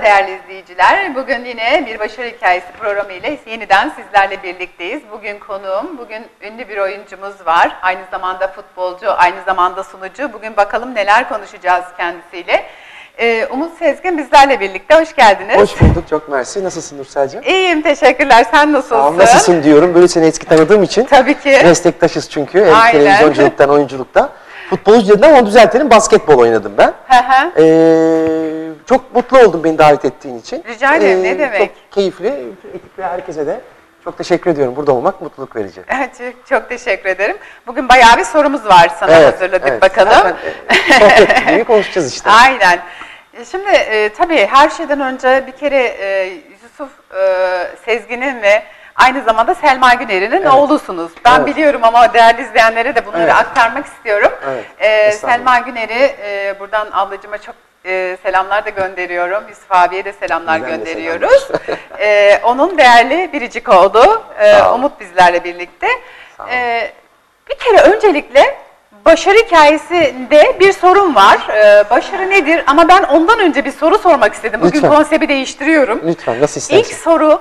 Merhaba değerli izleyiciler. Bugün yine bir başarı hikayesi programı ile yeniden sizlerle birlikteyiz. Bugün konuğum, bugün ünlü bir oyuncumuz var. Aynı zamanda futbolcu, aynı zamanda sunucu. Bugün bakalım neler konuşacağız kendisiyle. Ee, Umut Sezgin bizlerle birlikte. Hoş geldiniz. Hoş bulduk, çok mersi. Nasılsın Nursel'cim? İyiyim, teşekkürler. Sen nasılsın? Ol, nasılsın diyorum. Böyle seni eski tanıdığım için. Tabii ki. Meslektaşız çünkü. Aynen. televizyonculuktan, oyunculuktan. Futbolcu dedin ama onu düzeltelim. Basketbol oynadım ben. Hı hı. Ee, çok mutlu oldum beni davet ettiğin için. Ee, Rica ederim, ne demek. Çok keyifli. Ve herkese de çok teşekkür ediyorum. Burada olmak mutluluk verici. çok, çok teşekkür ederim. Bugün bayağı bir sorumuz var sana hazırladık evet. bakalım. Zaten, e, sohbet gibi konuşacağız işte. Aynen. E, Şimdi e, tabii her şeyden önce bir kere e, Yusuf e, Sezgin'in ve aynı zamanda Selma Güner'in Evet. oğlusunuz. Ben Evet. biliyorum ama değerli izleyenlere de bunları Evet. aktarmak istiyorum. Evet, E, estağfurullah. Selma Güner'i e, buradan ablacığıma çok e, selamlar da gönderiyorum. Yusuf abiye de selamlar Bizden de gönderiyoruz. E, onun değerli biricik oğlu e. Umut bizlerle birlikte. E, bir kere öncelikle başarı hikayesinde bir sorun var. Ee, başarı nedir? Ama ben ondan önce bir soru sormak istedim. Bugün Lütfen. konsepti değiştiriyorum. Lütfen nasıl İlk istersen. soru,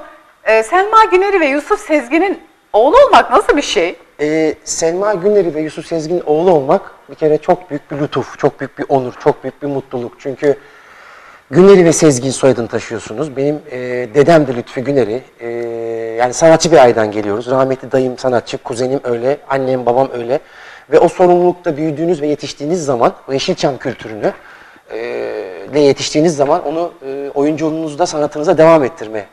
e, Selma Güner'i ve Yusuf Sezgin'in oğlu olmak nasıl bir şey? Ee, Selma Güneri ve Yusuf Sezgin'in oğlu olmak bir kere çok büyük bir lütuf, çok büyük bir onur, çok büyük bir mutluluk. Çünkü Güneri ve Sezgin soyadını taşıyorsunuz. Benim e, dedem de Lütfü Güneri. E, yani sanatçı bir aileden geliyoruz. Rahmetli dayım sanatçı, kuzenim öyle, annem babam öyle. Ve o sorumlulukta büyüdüğünüz ve yetiştiğiniz zaman o Yeşilçam kültürünü e, yetiştiğiniz zaman onu e, oyunculuğunuzda, sanatınıza devam ettirme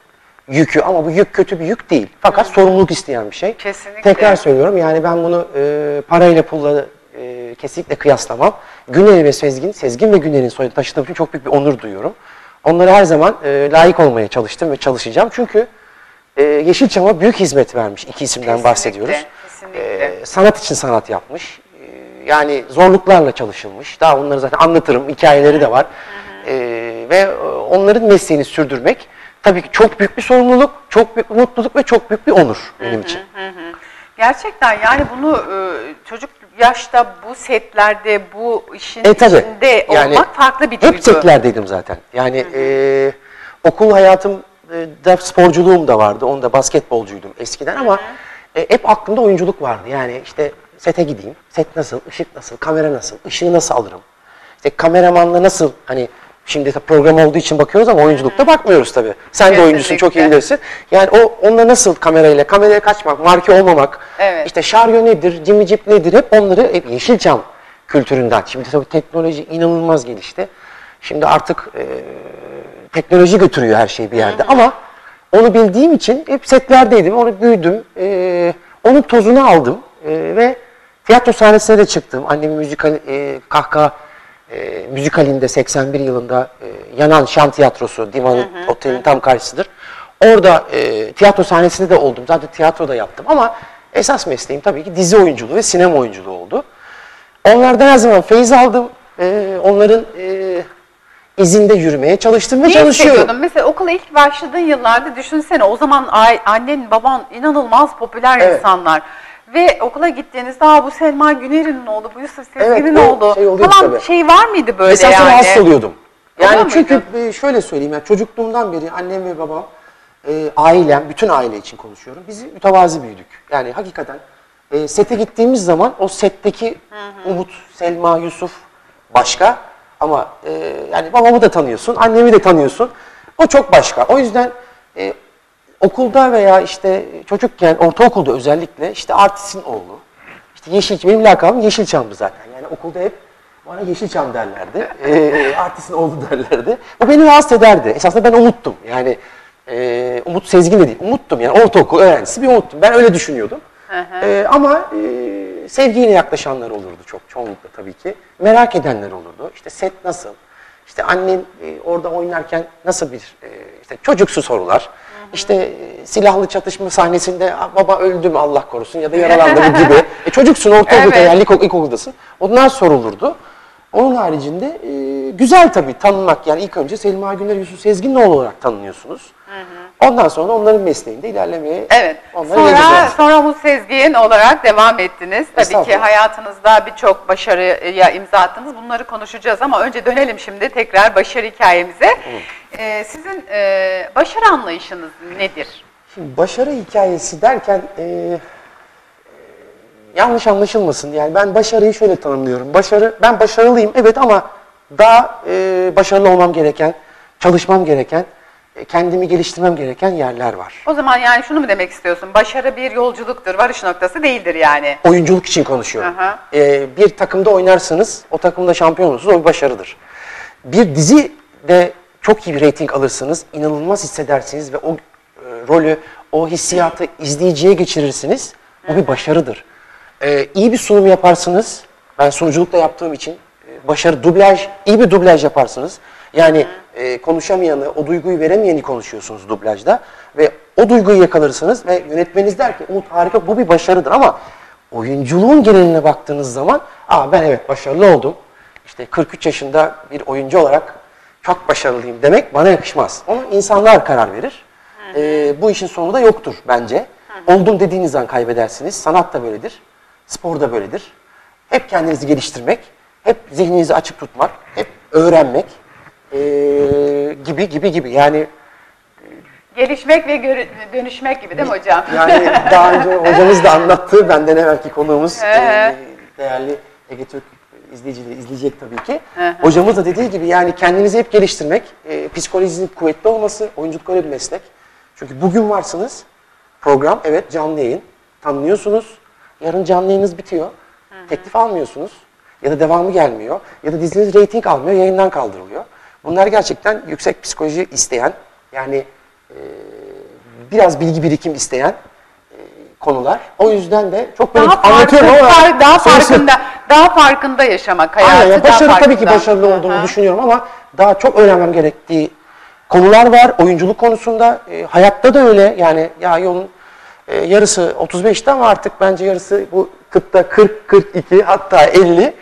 yükü. Ama bu yük kötü bir yük değil. Fakat sorumluluk isteyen bir şey. Kesinlikle. Tekrar söylüyorum yani ben bunu e, parayla pulla e, kesinlikle kıyaslamam. Güneri ve Sezgin, Sezgin ve Güner'in soyadını taşıdığım için çok büyük bir onur duyuyorum. Onlara her zaman e, layık olmaya çalıştım ve çalışacağım. Çünkü e, Yeşilçam'a büyük hizmet vermiş iki isimden Kesinlikle, bahsediyoruz. kesinlikle. E, sanat için sanat yapmış. E, yani zorluklarla çalışılmış. Daha onları zaten anlatırım. Hikayeleri de var. E, ve e, onların mesleğini sürdürmek tabii ki çok büyük bir sorumluluk, çok büyük bir mutluluk ve çok büyük bir onur benim için. Gerçekten yani bunu e, çocuk yaşta bu setlerde, bu işin E tabii. içinde olmak farklı bir duygu. Hep setlerdeydim zaten. Yani e, okul hayatım e, da sporculuğum da vardı. Onda basketbolcuydum eskiden ama e, hep aklımda oyunculuk vardı. Yani işte sete gideyim. Set nasıl, ışık nasıl, kamera nasıl, ışığı nasıl alırım? İşte kameramanla nasıl hani şimdi program olduğu için bakıyoruz ama oyunculukta bakmıyoruz tabii. Sen de oyuncusun çok iyi bilirsin. Yani o onunla nasıl kamerayla, kameraya kaçmak, marke olmamak, Evet. işte şaryo nedir, cimicip nedir hep onları hep Yeşilçam kültüründen. Şimdi tabii teknoloji inanılmaz gelişti. Şimdi artık e, teknoloji götürüyor her şeyi bir yerde ama onu bildiğim için hep setlerdeydim, onu büyüdüm, e, onun tozunu aldım e, ve tiyatro sahnesine de çıktım. Annemin müzikal, e, kahkaha e, müzikalinde 81 yılında e, Yanan Şan Tiyatrosu, Divan Oteli'nin tam karşısıdır. Orada e, tiyatro sahnesinde de oldum. Zaten tiyatro da yaptım ama esas mesleğim tabii ki dizi oyunculuğu ve sinema oyunculuğu oldu. Onlardan her zaman feyiz aldım. E, onların e, izinde yürümeye çalıştım ve Ne çalışıyorum. Mesela okula ilk başladığın yıllarda düşünsene o zaman annen baban inanılmaz popüler Evet. insanlar. Ve okula gittiğinizde Aa, bu Selma Güner'in oğlu, bu Yusuf Sezgin'in Evet, o oğlu şey oluyor falan tabii. şey var mıydı böyle Esasında yani? rahatsız oluyordum. Oluyor Yani muydu? çünkü e, şöyle söyleyeyim yani çocukluğumdan beri annem ve babam, e, ailem, bütün aile için konuşuyorum. Biz mütevazi büyüdük. Yani hakikaten e, sete gittiğimiz zaman o setteki Umut, Selma, Yusuf başka ama e, yani babamı da tanıyorsun, annemi de tanıyorsun. O çok başka. O yüzden e, okulda veya işte çocukken, ortaokulda özellikle işte artistin oğlu, işte Yeşil, benim lakabım Yeşilçam'dı zaten. Yani okulda hep bana Yeşilçam derlerdi. Ee, artistin oğlu derlerdi. O beni rahatsız ederdi. Esasında ben umuttum. Yani e, Umut Sezgin de değil. Umuttum yani ortaokul öğrencisi bir umuttum. Ben öyle düşünüyordum. Ee, ama e, sevgiyle yaklaşanlar olurdu çok çoğunlukla tabii ki. Merak edenler olurdu. İşte set nasıl? İşte annen e, orada oynarken nasıl bir e, işte çocuksu sorular. İşte e, silahlı çatışma sahnesinde "Aa, baba öldü mü Allah korusun ya da yaralandı mı gibi. E, çocuksun ortaokulda Evet. yani ilkok- ilkokuldasın. Onlar sorulurdu. Onun haricinde e, güzel tabii tanınmak. Yani ilk önce Selma Güner Yusuf Sezginoğlu olarak tanınıyorsunuz. Ondan sonra onların mesleğinde ilerlemeye Evet. Sonra sonra Umut Sezgin olarak devam ettiniz. Tabii ki Estağfurullah. hayatınızda birçok başarıya imza attınız. Bunları konuşacağız ama önce dönelim şimdi tekrar başarı hikayemize. e, sizin e, başarı anlayışınız nedir? Şimdi başarı hikayesi derken e, yanlış anlaşılmasın. Yani ben başarıyı şöyle tanımlıyorum. Başarı, ben başarılıyım evet ama daha e, başarılı olmam gereken, çalışmam gereken, e, kendimi geliştirmem gereken yerler var. O zaman yani şunu mu demek istiyorsun? Başarı bir yolculuktur, varış noktası değildir yani. Oyunculuk için konuşuyorum. Aha. E, bir takımda oynarsınız, o takımda şampiyon olursunuz, o bir başarıdır. Bir dizi de çok iyi bir reyting alırsınız, inanılmaz hissedersiniz ve o e, rolü, o hissiyatı izleyiciye geçirirsiniz. O bir başarıdır. E, iyi bir sunum yaparsınız. Ben sunuculukta yaptığım için e, başarı, dublaj, iyi bir dublaj yaparsınız. Yani e, konuşamayanı, o duyguyu veremeyeni konuşuyorsunuz dublajda ve o duyguyu yakalarısınız ve yönetmeniniz der ki Umut harika bu bir başarıdır ama oyunculuğun geneline baktığınız zaman Aa, ben evet başarılı oldum. İşte 43 yaşında bir oyuncu olarak çok başarılıyım demek bana yakışmaz. Onu insanlar karar verir. Ee, bu işin sonu da yoktur bence. Oldum dediğiniz an kaybedersiniz. Sanat da böyledir. Spor da böyledir. Hep kendinizi geliştirmek, hep zihninizi açık tutmak, hep öğrenmek ee, gibi gibi gibi. Yani Gelişmek ve görü- dönüşmek gibi değil mi hocam? yani daha önce hocamız da anlattı. Benden evvelki konuğumuz e, değerli Ege Türk izleyicileri izleyecek tabii ki. Hocamız da dediği gibi yani kendinizi hep geliştirmek, e, psikolojinizin kuvvetli olması, oyunculuk öyle bir meslek. Çünkü bugün varsınız, program evet canlı yayın, tanınıyorsunuz. Yarın canlı yayınınız bitiyor, teklif almıyorsunuz ya da devamı gelmiyor ya da diziniz reyting almıyor, yayından kaldırılıyor. Bunlar gerçekten yüksek psikoloji isteyen, yani e, biraz bilgi birikim isteyen e, konular. O yüzden de çok böyle Daha farklı, anlatıyorum ama far- daha sonuçta- farkında, daha farkında yaşamak hayatı. Aynen, ya daha başarı tabii ki başarılı olduğumu Aha. düşünüyorum ama daha çok öğrenmem gerektiği konular var. Oyunculuk konusunda, e, hayatta da öyle. Yani ya yolun e, yarısı 35'te ama artık bence yarısı bu kıtta 40, 42 hatta 50.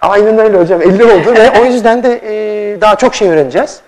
Aynen öyle hocam 50 oldu ve o yüzden de e, daha çok şey öğreneceğiz.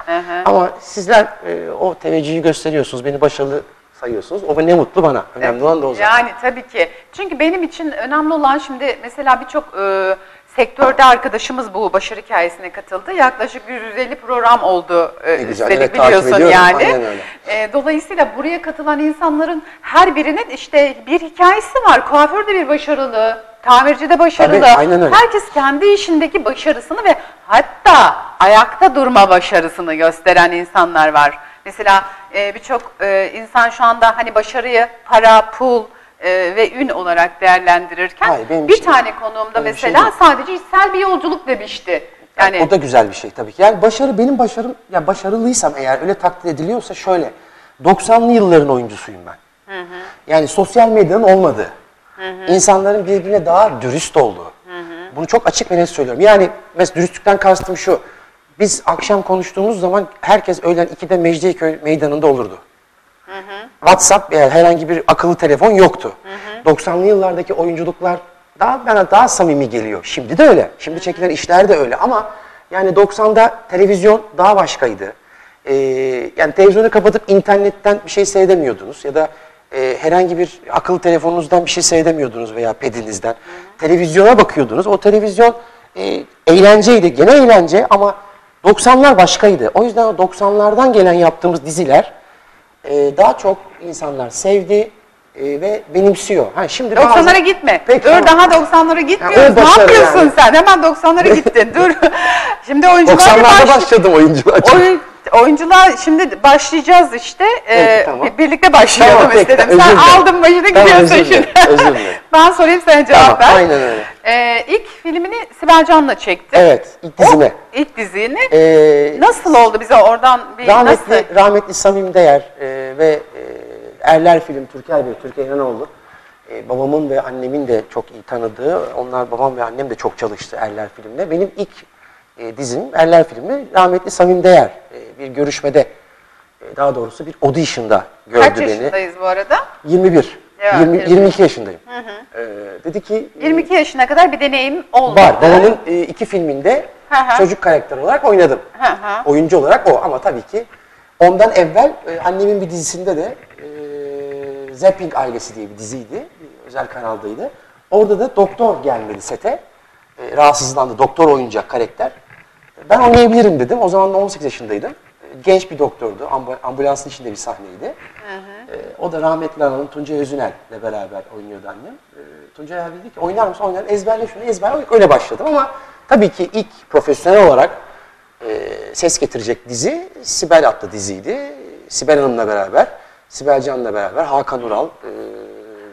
Ama sizler e, o teveccühü gösteriyorsunuz, beni başarılı sayıyorsunuz. O ne mutlu bana. Önemli olan da o zaten. Yani tabii ki. Çünkü benim için önemli olan şimdi mesela birçok e, sektörde arkadaşımız bu başarı hikayesine katıldı. Yaklaşık 150 program oldu e, üstelik evet, biliyorsun yani. E, dolayısıyla buraya katılan insanların her birinin işte bir hikayesi var. Kuaför de bir başarılı, tamirci de başarılı. Tabii. Herkes kendi işindeki başarısını ve hatta ayakta durma başarısını gösteren insanlar var. Mesela e, birçok e, insan şu anda hani başarıyı para, pul e, ve ün olarak değerlendirirken Hayır, benim bir için- tane konuğumda benim için mesela değil. sadece içsel bir yolculuk demişti. Yani o da güzel bir şey tabii ki. Yani başarı benim başarım ya başarılıysam eğer öyle takdir ediliyorsa şöyle 90'lı yılların oyuncusuyum ben. Yani sosyal medyanın olmadığı, insanların birbirine daha dürüst olduğu. Bunu çok açık ve net söylüyorum. Yani mesela dürüstlükten kastım şu. Biz akşam konuştuğumuz zaman herkes öğlen 2'de Mecidiyeköy meydanında olurdu. WhatsApp veya herhangi bir akıllı telefon yoktu. 90'lı yıllardaki oyunculuklar daha bana daha samimi geliyor. Şimdi de öyle. Şimdi çekilen işler de öyle ama yani 90'da televizyon daha başkaydı. Ee, yani televizyonu kapatıp internetten bir şey seyredemiyordunuz ya da e, herhangi bir akıllı telefonunuzdan bir şey seyredemiyordunuz veya pedinizden. Televizyona bakıyordunuz. O televizyon e, eğlenceydi. Gene eğlence ama 90'lar başkaydı. O yüzden o 90'lardan gelen yaptığımız diziler e, daha çok insanlar sevdi e, ve benimsiyor. Ha şimdi 90'lara bazen- gitme. Peki, Dur tamam. daha 90'lara gitmiyoruz. Ha, ne yapıyorsun yani. sen? Hemen 90'lara gittin. Dur. Şimdi oyuncular 90'larda başladım oyunculuğa. Oyun, oyunculuğa şimdi başlayacağız işte. Ee, Peki, tamam. bir- Birlikte başlayalım Tamam, peki, istedim. özür Sen aldın başını Tamam, gidiyorsun özür şimdi. özür dilerim. ben sorayım sen cevap Tamam, ver. aynen öyle. Ee, ilk filmini Sibel Can'la çekti. Evet, ilk dizime. O, ilk dizini. Ee, nasıl oldu bize oradan bir rahmetli, nasıl? rahmetli Samim Değer e, ve e, Erler Film, Türker Bey, Türker İnanoğlu. E, babamın ve annemin de çok iyi tanıdığı, onlar babam ve annem de çok çalıştı Erler Film'de. Benim ilk e, dizim Erler Filmi rahmetli Samim Değer e, bir görüşmede, e, daha doğrusu bir audition'da gördü Kaç beni. yaşındayız bu arada? 21, Ya, 20, 20. 22 yaşındayım. E, dedi ki... e, 22 yaşına kadar bir deneyim oldu. Var. Babamın e, iki filminde Hı hı. çocuk karakter olarak oynadım. Hı hı. Oyuncu olarak o ama tabii ki ondan evvel e, annemin bir dizisinde de e, Zapping Ailesi diye bir diziydi. Özel kanaldaydı. Orada da doktor gelmedi sete. E, rahatsızlandı. Doktor oynayacak karakter. Ben oynayabilirim dedim. O zaman da 18 yaşındaydım. Genç bir doktordu. Ambu- ambulansın içinde bir sahneydi. E, o da rahmetli hanım Tuncay Özünel'le beraber oynuyordu annem. E, Tuncay abi dedi ki oynar mısın? Oynar. Ezberle şunu. Ezberle. Öyle başladım ama tabii ki ilk profesyonel olarak e, ses getirecek dizi Sibel adlı diziydi. Sibel Hanım'la beraber, Sibel Can'la beraber, Hakan Ural, e,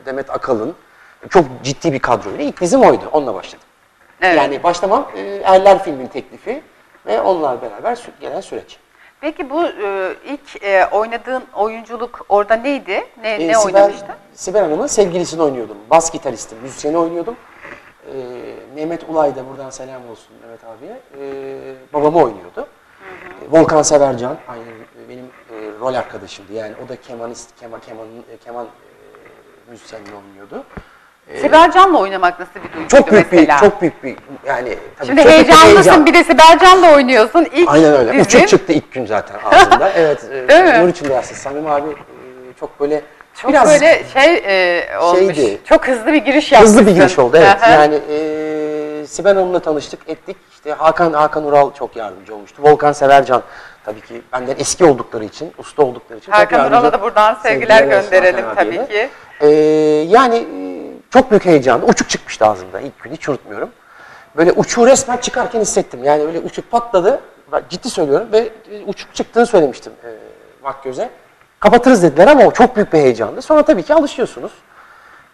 Demet Akalın çok ciddi bir kadroyla ilk dizim oydu. Onunla başladım. Evet. Yani başlamam e, Erler filmin teklifi ve onlar beraber sü- gelen süreç. Peki bu e, ilk e, oynadığın oyunculuk orada neydi? Ne, E, ne Sibel, oynamıştın? Sibel Hanım'ın sevgilisini oynuyordum. Bas gitaristim, müzisyeni oynuyordum. E, Mehmet Ulay da buradan selam olsun Mehmet abiye. E, babamı oynuyordu. E, Volkan Severcan aynı benim e, rol arkadaşımdı. Yani o da kemanist, keman, keman, e, keman e, müzisyenliği oynuyordu. Sibel Can'la oynamak nasıl bir duyguydu Çok büyük mesela? bir, çok büyük bir yani tabii Şimdi çok büyük bir heyecanlısın heyecan. bir de Sibel Can'la oynuyorsun. İlk Aynen öyle. dizin. Uçuk çıktı ilk gün zaten ağzında. evet. E, Değil mi? Nur içinde yatsın. Samim abi e, çok böyle Çok biraz böyle şey e, olmuş. Şeydi. Çok hızlı bir giriş yapmışsın. hızlı bir giriş oldu. Evet. Aha. yani e, Sibel Hanım'la tanıştık, ettik. İşte Hakan Hakan Ural çok yardımcı olmuştu. Volkan Severcan tabii ki benden eski oldukları için, usta oldukları için. çok Hakan yardımcı- Ural'a da buradan sevgiler Sevgiler olsun gönderelim Hakan tabii ki. Ee, yani e, çok büyük heyecandı. Uçuk çıkmıştı ağzımda ilk gün hiç unutmuyorum. Böyle uçuğu resmen çıkarken hissettim. Yani öyle uçuk patladı. Ciddi söylüyorum ve e, uçuk çıktığını söylemiştim e, Vakgöz'e. Kapatırız dediler ama o çok büyük bir heyecandı. Sonra tabii ki alışıyorsunuz.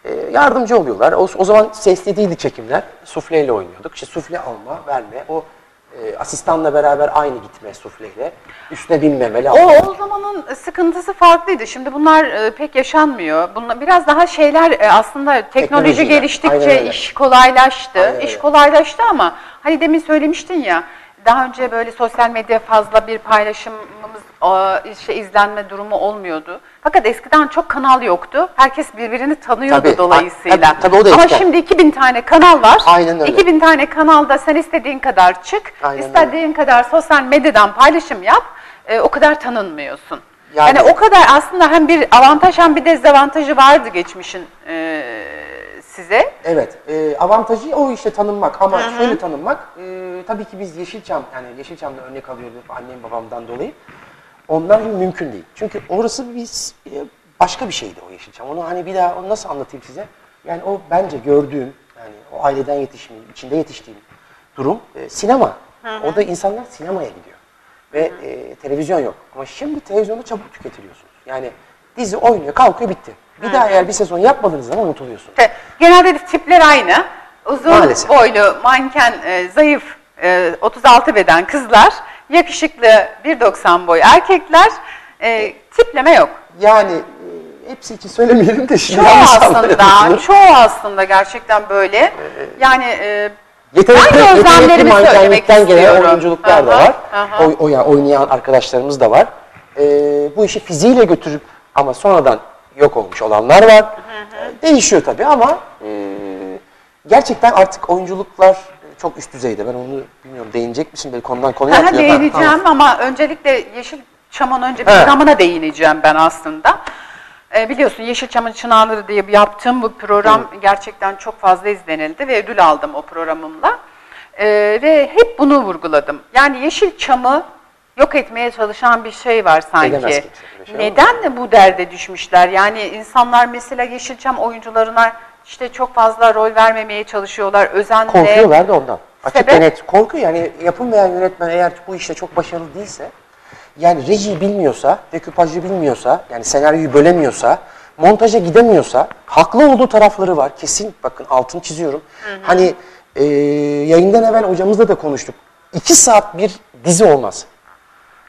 E, yardımcı oluyorlar. O, o zaman sesli değildi çekimler. Sufleyle oynuyorduk. İşte sufle alma, verme. O e, asistanla beraber aynı gitme sufleyle. Üstüne binmemeli. O, o zamanın sıkıntısı farklıydı. Şimdi bunlar e, pek yaşanmıyor. Bunlar biraz daha şeyler e, aslında teknoloji geliştikçe öyle. iş kolaylaştı. Aynen öyle. İş kolaylaştı ama hani demin söylemiştin ya daha önce böyle sosyal medya fazla bir paylaşımımız e, işte izlenme durumu olmuyordu. Fakat eskiden çok kanal yoktu. Herkes birbirini tanıyordu Tabii, dolayısıyla. tabii, tabii o da ama etken. şimdi 2000 tane kanal var. Aynen öyle. 2000 tane kanalda sen istediğin kadar çık, Aynen istediğin kadar sosyal medyadan paylaşım yap. e, o kadar tanınmıyorsun. Yani, Yani- o kadar aslında hem bir avantaj hem bir dezavantajı vardı geçmişin e, size. Evet, e, avantajı o işte tanınmak ama şöyle tanınmak, e, tabii ki biz Yeşilçam, yani Yeşilçam'da örnek alıyoruz annem babamdan dolayı. Onlar gibi mümkün değil. Çünkü orası biz e, başka bir şeydi o Yeşilçam. Onu hani bir daha onu nasıl anlatayım size? Yani o bence gördüğüm, yani o aileden yetiştiğim, içinde yetiştiğim durum e, sinema. Orada insanlar sinemaya gidiyor. Ve e, televizyon yok. Ama şimdi televizyonda çabuk tüketiliyorsunuz. Yani dizi oynuyor, kalkıyor, bitti. Bir daha eğer bir sezon yapmadığınız zaman unutuluyorsunuz. İşte genelde de tipler aynı. Uzun Maalesef. boylu, manken, e, zayıf, e, 36 beden kızlar, yakışıklı 1.90 boy erkekler, e, tipleme yok. Yani e, hepsi için söylemeyelim de şimdi Çoğu yanlış aslında, anlayabilirsiniz. çoğu aslında gerçekten böyle. Yani e, Yetenekli, ben yetenekli gözlemlerimi söylemek mankenlikten gelen istiyorum. oyunculuklar da Aha, var. aha. Oy, oya- oynayan arkadaşlarımız da var. E, bu işi fiziğiyle götürüp ama sonradan yok olmuş olanlar var. E, Değişiyor tabii ama e, gerçekten artık oyunculuklar çok üst düzeyde. Ben onu bilmiyorum değinecek misin? Böyle konudan konuya Aha, atlıyor. Ha, değineceğim tamam. ama öncelikle Yeşilçam'ın önce bir He. programına değineceğim ben aslında. Ee, biliyorsun Yeşilçam'ın Çınarları diye bir yaptığım bu program gerçekten çok fazla izlenildi ve ödül aldım o programımla. Ee, ve hep bunu vurguladım. Yani Yeşilçam'ı yok etmeye çalışan bir şey var sanki. Edemez kimse şey, Neden de bu derde düşmüşler? Yani insanlar mesela Yeşilçam oyuncularına işte çok fazla rol vermemeye çalışıyorlar. Özenle. Korkuyorlar da ondan. Açık Sebep? net. Korku yani yapım veya yönetmen eğer bu işte çok başarılı değilse yani rejiyi bilmiyorsa, dekupajı bilmiyorsa, yani senaryoyu bölemiyorsa, montaja gidemiyorsa, haklı olduğu tarafları var. Kesin bakın altını çiziyorum. Hani e, yayından evvel hocamızla da konuştuk. İki saat bir dizi olmaz.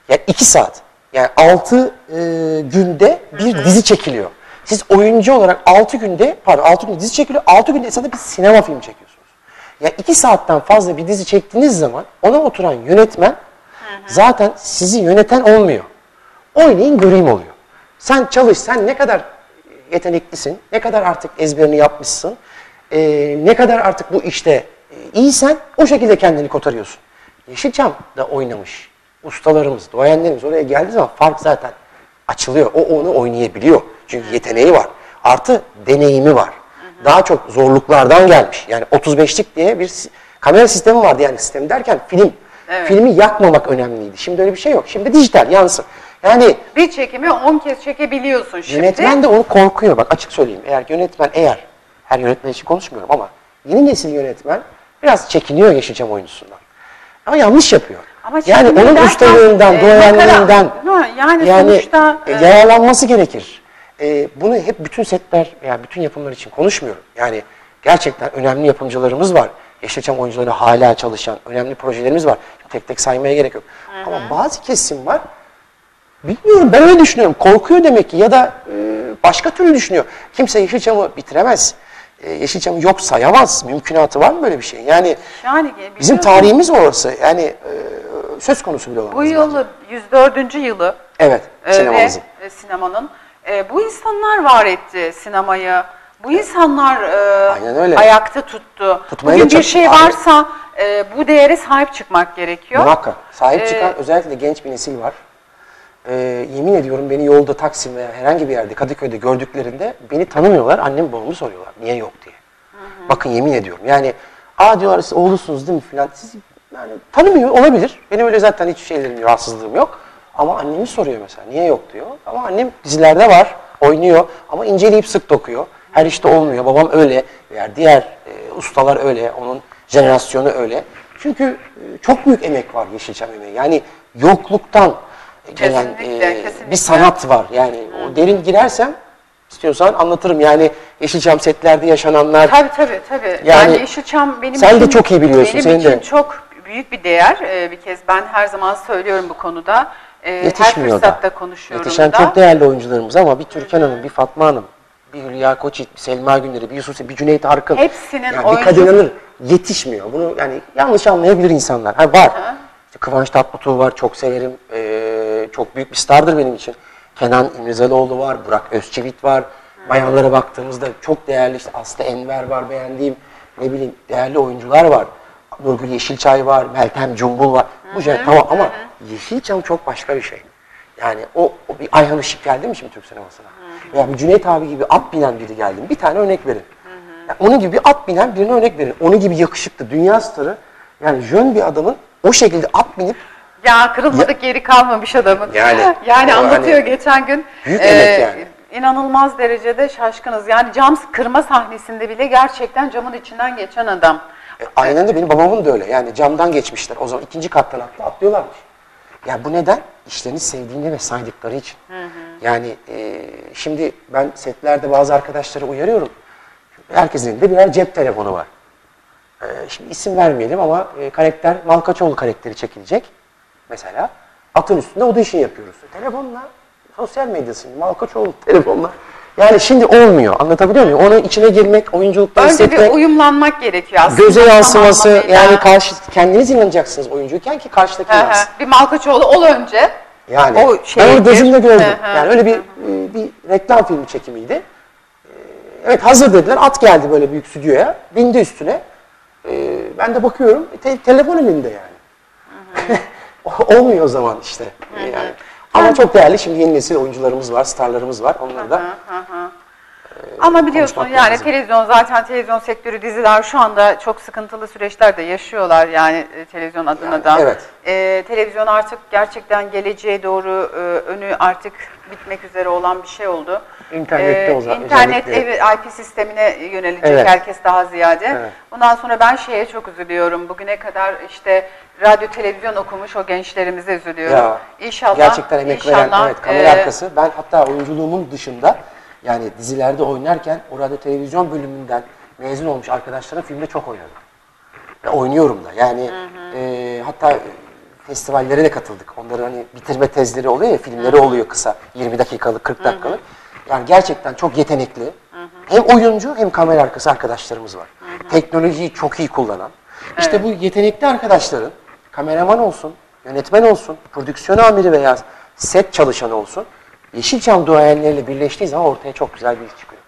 Yani iki saat. Yani altı e, günde bir dizi çekiliyor. Siz oyuncu olarak altı günde, pardon altı günde dizi çekiliyor, altı günde esasında bir sinema filmi çekiyorsunuz. Yani iki saatten fazla bir dizi çektiğiniz zaman ona oturan yönetmen zaten sizi yöneten olmuyor. Oynayın göreyim oluyor. Sen çalış, sen ne kadar yeteneklisin, ne kadar artık ezberini yapmışsın, e, ne kadar artık bu işte e, iyisen o şekilde kendini kotarıyorsun. Yeşilçam da oynamış. Ustalarımız, duayenlerimiz oraya geldiği zaman fark zaten açılıyor. O onu oynayabiliyor. Çünkü yeteneği var. Artı deneyimi var. Daha çok zorluklardan gelmiş. Yani 35'lik diye bir kamera sistemi vardı yani sistem derken film. Evet. Filmi yakmamak önemliydi. Şimdi öyle bir şey yok. Şimdi dijital yansın. Yani Bir çekimi 10 kez çekebiliyorsun şimdi. Yönetmen de onu korkuyor. Bak açık söyleyeyim. Eğer yönetmen eğer, her yönetmen için konuşmuyorum ama yeni nesil yönetmen biraz çekiniyor Yeşilçam oyuncusundan. Ama yanlış yapıyor. Ama yani onun ustalığından, e, duayenliğinden Ha, yani sonuçta, e, e, yararlanması gerekir. E, bunu hep bütün setler veya bütün yapımlar için konuşmuyorum. Yani gerçekten önemli yapımcılarımız var. Yeşilçam oyuncuları hala çalışan önemli projelerimiz var. Tek tek saymaya gerek yok. Ama bazı kesim var Bilmiyorum ben öyle düşünüyorum. Korkuyor demek ki ya da e, başka türlü düşünüyor. Kimse Yeşilçam'ı bitiremez. E, Yeşilçam'ı yok sayamaz. Mümkünatı var mı böyle bir şey? Yani Yani bizim tarihimiz orası. Yani e, söz konusu bile olamaz. Bu bence. yılı 104. yılı Evet e, sinemamızın. ve e, sinemanın e, bu insanlar var etti sinemayı. Bu insanlar e, ayakta tuttu. Tutmaya Bugün bir şey varsa e, bu değere sahip çıkmak gerekiyor. Muhakkak. Sahip Ee, çıkan özellikle genç bir nesil var. E, yemin ediyorum beni yolda Taksim veya herhangi bir yerde Kadıköy'de gördüklerinde beni tanımıyorlar. Annem babamı soruyorlar. Niye yok diye. Bakın yemin ediyorum. Yani aa diyorlar siz oğlusunuz değil mi filan. Siz yani tanımıyor olabilir. Benim öyle zaten hiçbir şeylerim, rahatsızlığım yok. Ama annemi soruyor mesela. Niye yok diyor. Ama annem dizilerde var. Oynuyor. Ama inceleyip sık dokuyor. Her işte olmuyor. Babam öyle. Veya diğer e, ustalar öyle. Onun jenerasyonu öyle. Çünkü e, çok büyük emek var Yeşilçam emeği. Yani yokluktan gelen Kesinlikle, e, kesinlikle. bir sanat var. Yani o derin girersem istiyorsan anlatırım. Yani Yeşilçam setlerde yaşananlar, Tabii tabii tabii. Yani, Yani Yeşilçam benim sen de için, çok iyi biliyorsun, Benim için de. çok büyük bir değer. Ee, bir kez ben her zaman söylüyorum bu konuda. Ee, her yetişmiyor da. fırsatta konuşuyorum Yetişen da. çok değerli oyuncularımız ama bir Türkan Hanım, bir Fatma Hanım, bir Hülya Koçit, bir Selma Günleri, bir Yusuf, bir Cüneyt Arkın. Hepsinin yani oyuncu- Bir Hanım yetişmiyor. Bunu yani yanlış anlayabilir insanlar. Ha, var. İşte Kıvanç Tatlıtuğ var, çok severim. Ee, çok büyük bir stardır benim için. Kenan İmirzalıoğlu var, Burak Özçivit var. Bayanlara baktığımızda çok değerli işte Aslı Enver var beğendiğim. Ne bileyim değerli oyuncular var. Nurgül Yeşilçay var, Meltem Cumbul var. Bu şey tamam ama Yeşilçam çok başka bir şey. Yani o, o bir Ayhan Işık geldi mi şimdi Türk sinemasına? Veya bir Cüneyt abi gibi at binen biri geldi mi? Bir tane örnek verin. Yani onun gibi bir at binen birine örnek verin. Onun gibi yakışıklı, dünya starı, yani jön bir adamın o şekilde at binip Ya kırılmadık yeri kalmamış adamın. Yani, yani anlatıyor hani geçen gün. büyük Ee, emek yani. İnanılmaz derecede şaşkınız. Yani cam kırma sahnesinde bile gerçekten camın içinden geçen adam. E, aynen de benim babamın da öyle. Yani camdan geçmişler. O zaman ikinci kattan atla atlıyorlarmış. Ya bu neden? İşlerini sevdiğini ve saydıkları için. Yani e, şimdi ben setlerde bazı arkadaşları uyarıyorum. Herkesin elinde birer cep telefonu var. E, şimdi isim vermeyelim ama e, karakter Malkaçoğlu karakteri çekilecek. Mesela atın üstünde o da işini yapıyoruz. Telefonla, sosyal medyasını, Malkaçoğlu telefonla. Yani şimdi olmuyor. Anlatabiliyor muyum? Onun içine girmek, oyunculukta Önce bir hissetmek. uyumlanmak gerekiyor aslında. Göze yansıması yani karşı kendiniz inanacaksınız oyuncuyken ki karşıdaki Hı hı. yansın. bir Malkaçoğlu ol önce. Yani o ben onu gözümle gördüm. Hı hı. Yani öyle bir e, bir reklam filmi çekimiydi. E, Evet hazır dediler. At geldi böyle büyük stüdyoya. Bindi üstüne. E, Ben de bakıyorum. te- telefon elinde yani. Olmuyor o zaman işte. E, Yani. Ama çok değerli şimdi yeni nesil oyuncularımız var, starlarımız var. Onları da Ama biliyorsun yani lazım. televizyon zaten televizyon sektörü diziler şu anda çok sıkıntılı süreçler de yaşıyorlar yani e, televizyon adına Yani, da. evet. E, televizyon artık gerçekten geleceğe doğru e, önü artık bitmek üzere olan bir şey oldu. İnternette o zaman İnternet özellikle. ev, IP sistemine yönelecek Evet. herkes daha ziyade. Evet. Bundan sonra ben şeye çok üzülüyorum. Bugüne kadar işte radyo televizyon okumuş o gençlerimize üzülüyorum. Ya, İnşallah Gerçekten emek veren, inşallah, evet kamera e, arkası. Ben hatta oyunculuğumun dışında yani dizilerde oynarken o radyo televizyon bölümünden mezun olmuş arkadaşlarım filmde çok oynadım. Ve oynuyorum da. Yani e, hatta festivallere de katıldık. Onların hani bitirme tezleri oluyor ya, filmleri oluyor kısa. 20 dakikalık, 40 dakikalık. Yani gerçekten çok yetenekli. Hem oyuncu hem kamera arkası arkadaşlarımız var. Teknolojiyi çok iyi kullanan. İşte bu yetenekli arkadaşların kameraman olsun, yönetmen olsun, prodüksiyon amiri veya set çalışanı olsun. Yeşilçam duayenleriyle birleştiği zaman ortaya çok güzel bir iş çıkıyor.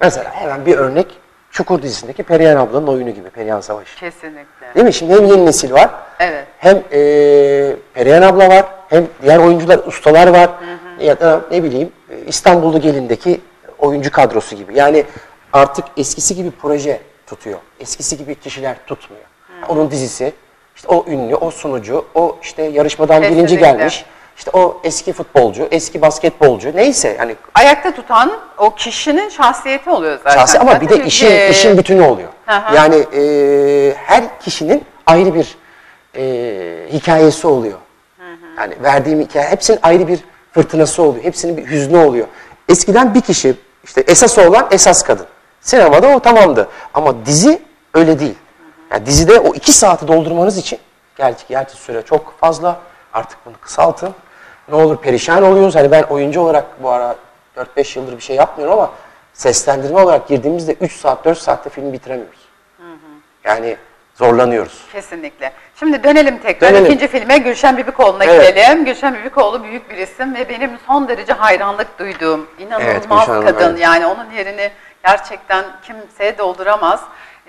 Mesela hemen bir örnek Çukur dizisindeki Perihan ablanın oyunu gibi Perihan Savaşı. Kesinlikle. Değil mi? Şimdi hem yeni nesil var. Evet. Hem eee Perihan abla var. Hem diğer oyuncular, ustalar var. Ya da ne bileyim e, İstanbul'da gelindeki oyuncu kadrosu gibi. Yani artık eskisi gibi proje tutuyor. Eskisi gibi kişiler tutmuyor. Onun dizisi, işte o ünlü, o sunucu, o işte yarışmadan birinci Kesinlikle. gelmiş, işte o eski futbolcu, eski basketbolcu neyse yani Ayakta tutan o kişinin şahsiyeti oluyor zaten. şahsi ama bir de Zaten işin Türkiye- işin bütünü oluyor. Hı. Yani e, her kişinin ayrı bir e, hikayesi oluyor. Yani verdiğim hikaye hepsinin ayrı bir fırtınası oluyor. Hepsinin bir hüznü oluyor. Eskiden bir kişi işte esas olan esas kadın. Sinemada o tamamdı. Ama dizi öyle değil. Yani dizide o iki saati doldurmanız için gerçi, gerçi süre çok fazla. Artık bunu kısaltın. Ne olur perişan oluyoruz. Hani ben oyuncu olarak bu ara 4-5 yıldır bir şey yapmıyorum ama seslendirme olarak girdiğimizde 3 saat 4 saatte film bitiremiyoruz. Yani zorlanıyoruz. Kesinlikle. Şimdi dönelim tekrar Dönelim. ikinci filme Gülşen Bibikoğlu'na Evet. gidelim. Gülşen Bibikoğlu büyük bir isim ve benim son derece hayranlık duyduğum inanılmaz Evet, Gülşen Hanım, kadın. evet. Yani onun yerini gerçekten kimseye dolduramaz.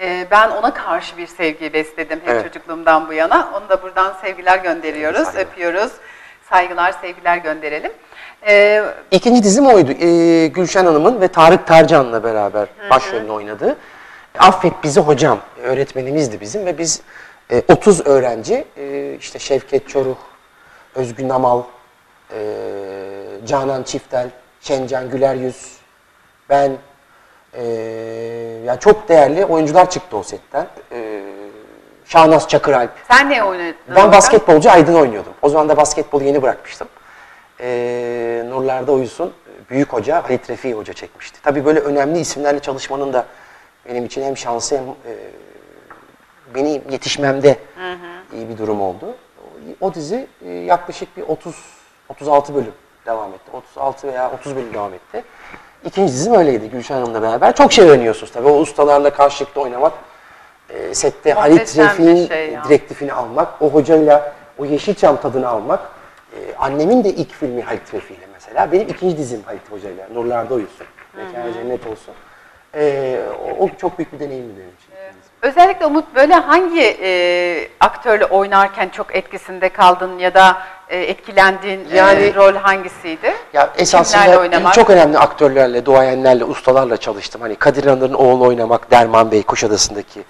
Ee, ben ona karşı bir sevgi besledim hep Evet. çocukluğumdan bu yana. Onu da buradan sevgiler gönderiyoruz, Saygılar. öpüyoruz. Saygılar, sevgiler gönderelim. Ee, İkinci dizim oydu. Ee, Gülşen Hanım'ın ve Tarık Tarcan'la beraber başrolünü oynadığı. Affet bizi hocam öğretmenimizdi bizim ve biz e, 30 öğrenci e, işte Şevket Çoruh, Özgün Namal, e, Canan Çiftel, Şencan Güler Yüz, ben e, ya çok değerli oyuncular çıktı o setten. E, Şahnaz Çakıralp, sen ne oynadın? ben orada? basketbolcu Aydın oynuyordum. O zaman da basketbolu yeni bırakmıştım. Ee, Nurlar'da Uyusun büyük hoca Halit Refi hoca çekmişti. Tabii böyle önemli isimlerle çalışmanın da benim için hem şansı hem e, beni yetişmemde iyi bir durum oldu. O, o dizi e, yaklaşık bir 30 36 bölüm devam etti. 36 veya 30 bölüm devam etti. İkinci dizim öyleydi Gülşen Hanım'la beraber. Çok şey öğreniyorsunuz tabii. O ustalarla karşılıklı oynamak. E, sette Halit Refi'nin şey ya. direktifini almak, o hocayla o Yeşilçam tadını almak. Ee, annemin de ilk filmi Halit Refi ile mesela. Benim ikinci dizim Halit Hoca'yla. Nurlarda Uyusun. Mekanı cennet olsun. Ee, o, o çok büyük bir deneyimdi benim için. Özellikle Umut böyle hangi e, aktörle oynarken çok etkisinde kaldın ya da e, etkilendiğin e, Yani- rol hangisiydi? Ya esasında çok önemli aktörlerle, duayenlerle, ustalarla çalıştım. Hani Kadir İnanır'ın oğlu oynamak, Derman Bey Kuşadası'ndaki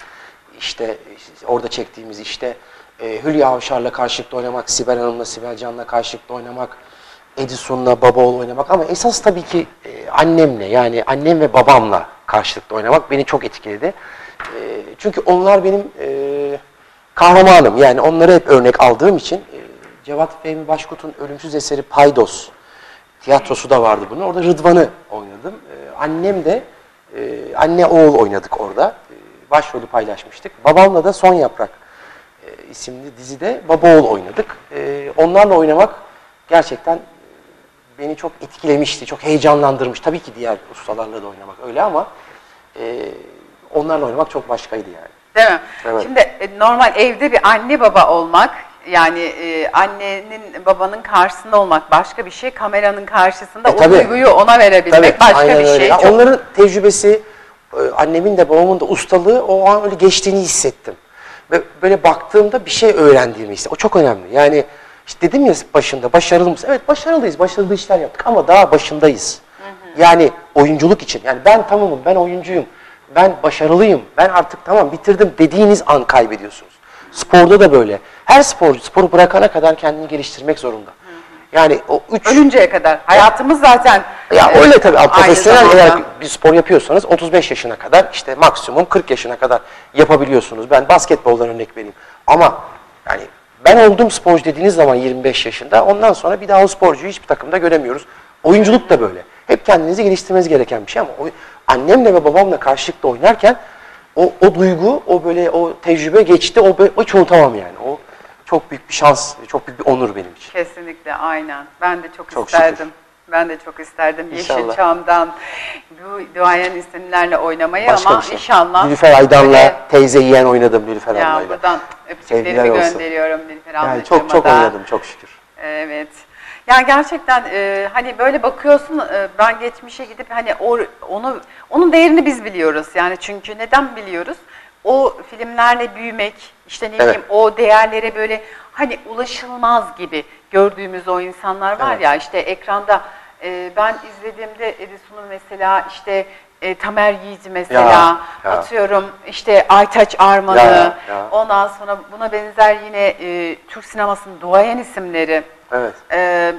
işte, orada çektiğimiz işte e, Hülya Avşar'la karşılıklı oynamak, Sibel Hanım'la, Sibel Can'la karşılıklı oynamak, Edison'la baba oğul oynamak ama esas tabii ki e, annemle yani annem ve babamla karşılıklı oynamak beni çok etkiledi. E, çünkü onlar benim e, kahramanım yani onları hep örnek aldığım için e, Cevat Fehmi Başkut'un ölümsüz eseri Paydos tiyatrosu da vardı bunun. Orada Rıdvan'ı oynadım. Ee, annem de e, anne oğul oynadık orada. Başrolü paylaşmıştık. Babamla da Son Yaprak e, isimli dizide baba oğul oynadık. Ee, onlarla oynamak gerçekten e, beni çok etkilemişti, çok heyecanlandırmış. Tabii ki diğer ustalarla da oynamak öyle ama e, onlarla oynamak çok başkaydı yani. Değil mi? Evet. Şimdi e, normal evde bir anne baba olmak yani e, annenin babanın karşısında olmak başka bir şey. Kameranın karşısında E, o tabii. duyguyu ona verebilmek başka aynen bir öyle. şey. Çok- Onların tecrübesi, e, annemin de babamın da ustalığı o an öyle geçtiğini hissettim. Ve böyle baktığımda bir şey öğrendiğimi hissettim. O çok önemli. Yani işte dedim ya başında başarılı mısın? Evet başarılıyız, başarılı işler yaptık ama daha başındayız. Yani oyunculuk için. Yani ben tamamım, ben oyuncuyum, ben başarılıyım, ben artık tamam bitirdim dediğiniz an kaybediyorsunuz. Sporda da böyle. Her sporcu sporu bırakana kadar kendini geliştirmek zorunda. Yani o üç... Ölünceye kadar. Hayatımız zaten Ya e, öyle tabii. aynı Profesyonel eğer bir spor yapıyorsanız 35 yaşına kadar işte maksimum 40 yaşına kadar yapabiliyorsunuz. Ben basketboldan örnek vereyim. Ama yani ben oldum sporcu dediğiniz zaman 25 yaşında ondan sonra bir daha o sporcuyu hiçbir takımda göremiyoruz. Oyunculuk da böyle. Hep kendinizi geliştirmeniz gereken bir şey ama oy- annemle ve babamla karşılıklı oynarken o, o duygu, o böyle o tecrübe geçti. O, o hiç unutamam yani. O çok büyük bir şans, çok büyük bir onur benim için. Kesinlikle aynen. Ben de çok, Çok isterdim. şükür. Ben de çok isterdim İnşallah. Yeşilçam'dan bu duayen isimlerle oynamayı Başka ama şey. inşallah Nilüfer Aydan'la böyle- teyze yeğen oynadım Nilüfer ya ablayla. buradan öpücüklerimi gönderiyorum Nilüfer Yani ablacığıma çok çok da. oynadım çok şükür. Evet. Yani gerçekten e, hani böyle bakıyorsun e, ben geçmişe gidip hani o, onu onun değerini biz biliyoruz. Yani çünkü neden biliyoruz? O filmlerle büyümek, işte ne Evet. bileyim o değerlere böyle hani ulaşılmaz gibi gördüğümüz o insanlar var Evet. ya işte ekranda e, ben izlediğimde Edison'un mesela işte e, Tamer Yiğit mesela Ya, ya. atıyorum işte Aytaç Arman'ı Ya, ya. ondan sonra buna benzer yine e, Türk sinemasının duayen isimleri. Evet. E,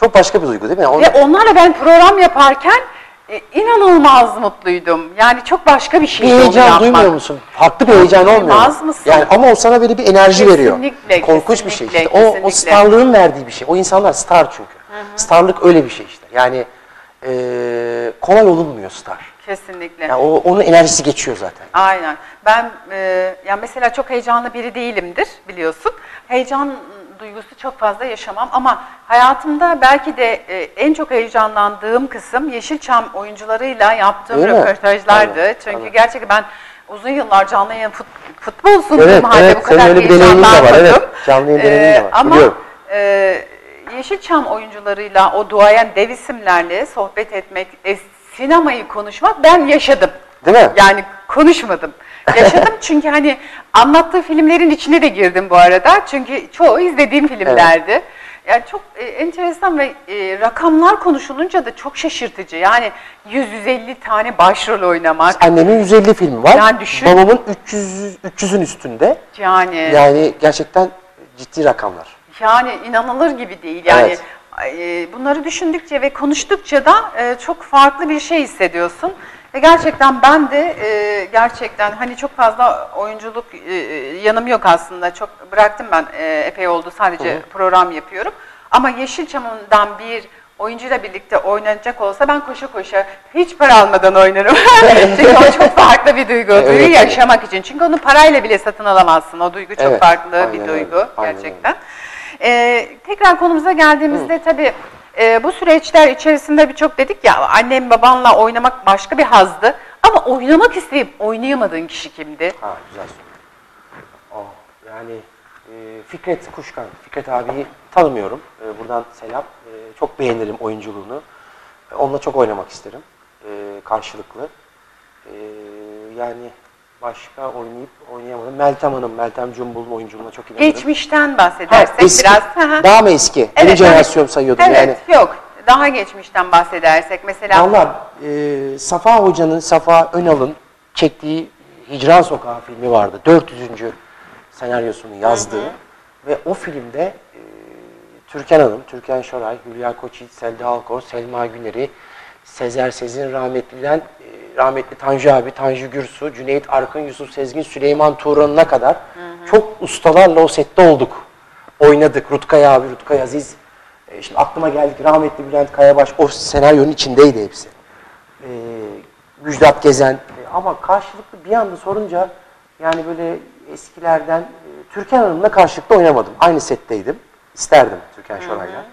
Çok başka bir duygu değil mi? Yani ve onlarla ben program yaparken e, inanılmaz mutluydum. Yani çok başka bir bir şeydi onu heyecan yapmak. duymuyor musun? Farklı bir heyecan olmuyor mu? Duymaz mısın? Yani ama o sana böyle bir enerji veriyor. Kesinlikle, Korkunç bir şey işte. kesinlikle, O, o starlığın verdiği bir şey. O insanlar star çünkü. Starlık öyle bir şey işte. Yani e, kolay olunmuyor star. Kesinlikle. Yani o, onun enerjisi geçiyor zaten. Aynen. Ben e, ya mesela çok heyecanlı biri değilimdir biliyorsun. Heyecan duygusu çok fazla yaşamam ama hayatımda belki de e, en çok heyecanlandığım kısım Yeşilçam oyuncularıyla yaptığım Öyle mi? röportajlardı. Anladım, Çünkü anladım. gerçekten ben uzun yıllar canlı yayın fut, futbol sunduğum Evet, halde evet. bu kadar öyle bir deneyimin de var, evet. Canlı yayın deneyimin de var, Ama biliyorum. e, Yeşilçam oyuncularıyla, o duayen dev isimlerle sohbet etmek, e, sinemayı konuşmak ben yaşadım. Değil mi? Yani konuşmadım. Yaşadım çünkü hani anlattığı filmlerin içine de girdim bu arada. Çünkü çoğu izlediğim filmlerdi. Yani çok e, enteresan ve e, rakamlar konuşulunca da çok şaşırtıcı. Yani 100-150 tane başrol oynamak. Annemin 150 filmi var. Yani düşün. Babamın 300 300'ün üstünde. Yani Yani gerçekten ciddi rakamlar. Yani inanılır gibi değil. Yani Evet. e, bunları düşündükçe ve konuştukça da e, çok farklı bir şey hissediyorsun. Ve gerçekten ben de e, gerçekten hani çok fazla oyunculuk e, yanım yok aslında. Çok bıraktım ben e, epey oldu sadece program yapıyorum. Ama Yeşilçam'dan bir oyuncuyla birlikte oynanacak olsa ben koşa koşa hiç para almadan oynarım. Çünkü o çok farklı bir duygu. Evet, Duyguyu evet. yaşamak için. Çünkü onu parayla bile satın alamazsın. O duygu çok Evet, farklı aynen bir duygu aynen gerçekten. Ee, tekrar konumuza geldiğimizde tabii e, bu süreçler içerisinde birçok dedik ya annem babanla oynamak başka bir hazdı. Ama oynamak isteyip oynayamadığın kişi kimdi? Ha güzel soru. Oh, yani e, Fikret Kuşkan, Fikret abiyi tanımıyorum. E, buradan selam. E, çok beğenirim oyunculuğunu. E, onunla çok oynamak isterim. E, karşılıklı. E, yani başka oynayıp oynayamadım. Meltem Hanım, Meltem Cumbul'un oyunculuğuna çok inanırım. Geçmişten bahsedersek eski, biraz. Hı hı. Daha mı eski? Evet, jenerasyon evet. sayıyordum evet, yani. yok. Daha geçmişten bahsedersek mesela Valla e, Safa Hoca'nın, Safa Önal'ın çektiği Hicran Sokağı filmi vardı. 400. senaryosunu yazdığı ve o filmde e, Türkan Hanım, Türkan Şoray, Hülya Koçyiğit, Selda Alkor, Selma Güner'i, Sezer Sezin rahmetliden e, rahmetli Tanju abi, Tanju Gürsu, Cüneyt Arkın, Yusuf Sezgin, Süleyman Turan'ına kadar çok ustalarla o sette olduk. Oynadık. Rutkay abi, Rutkay Aziz. E, şimdi aklıma geldik rahmetli Bülent Kayabaş o senaryonun içindeydi hepsi. E, Müjdat Gezen. E, ama karşılıklı bir anda sorunca yani böyle eskilerden e, Türkan Hanım'la karşılıklı oynamadım. Aynı setteydim. İsterdim Türkan Şoray'la.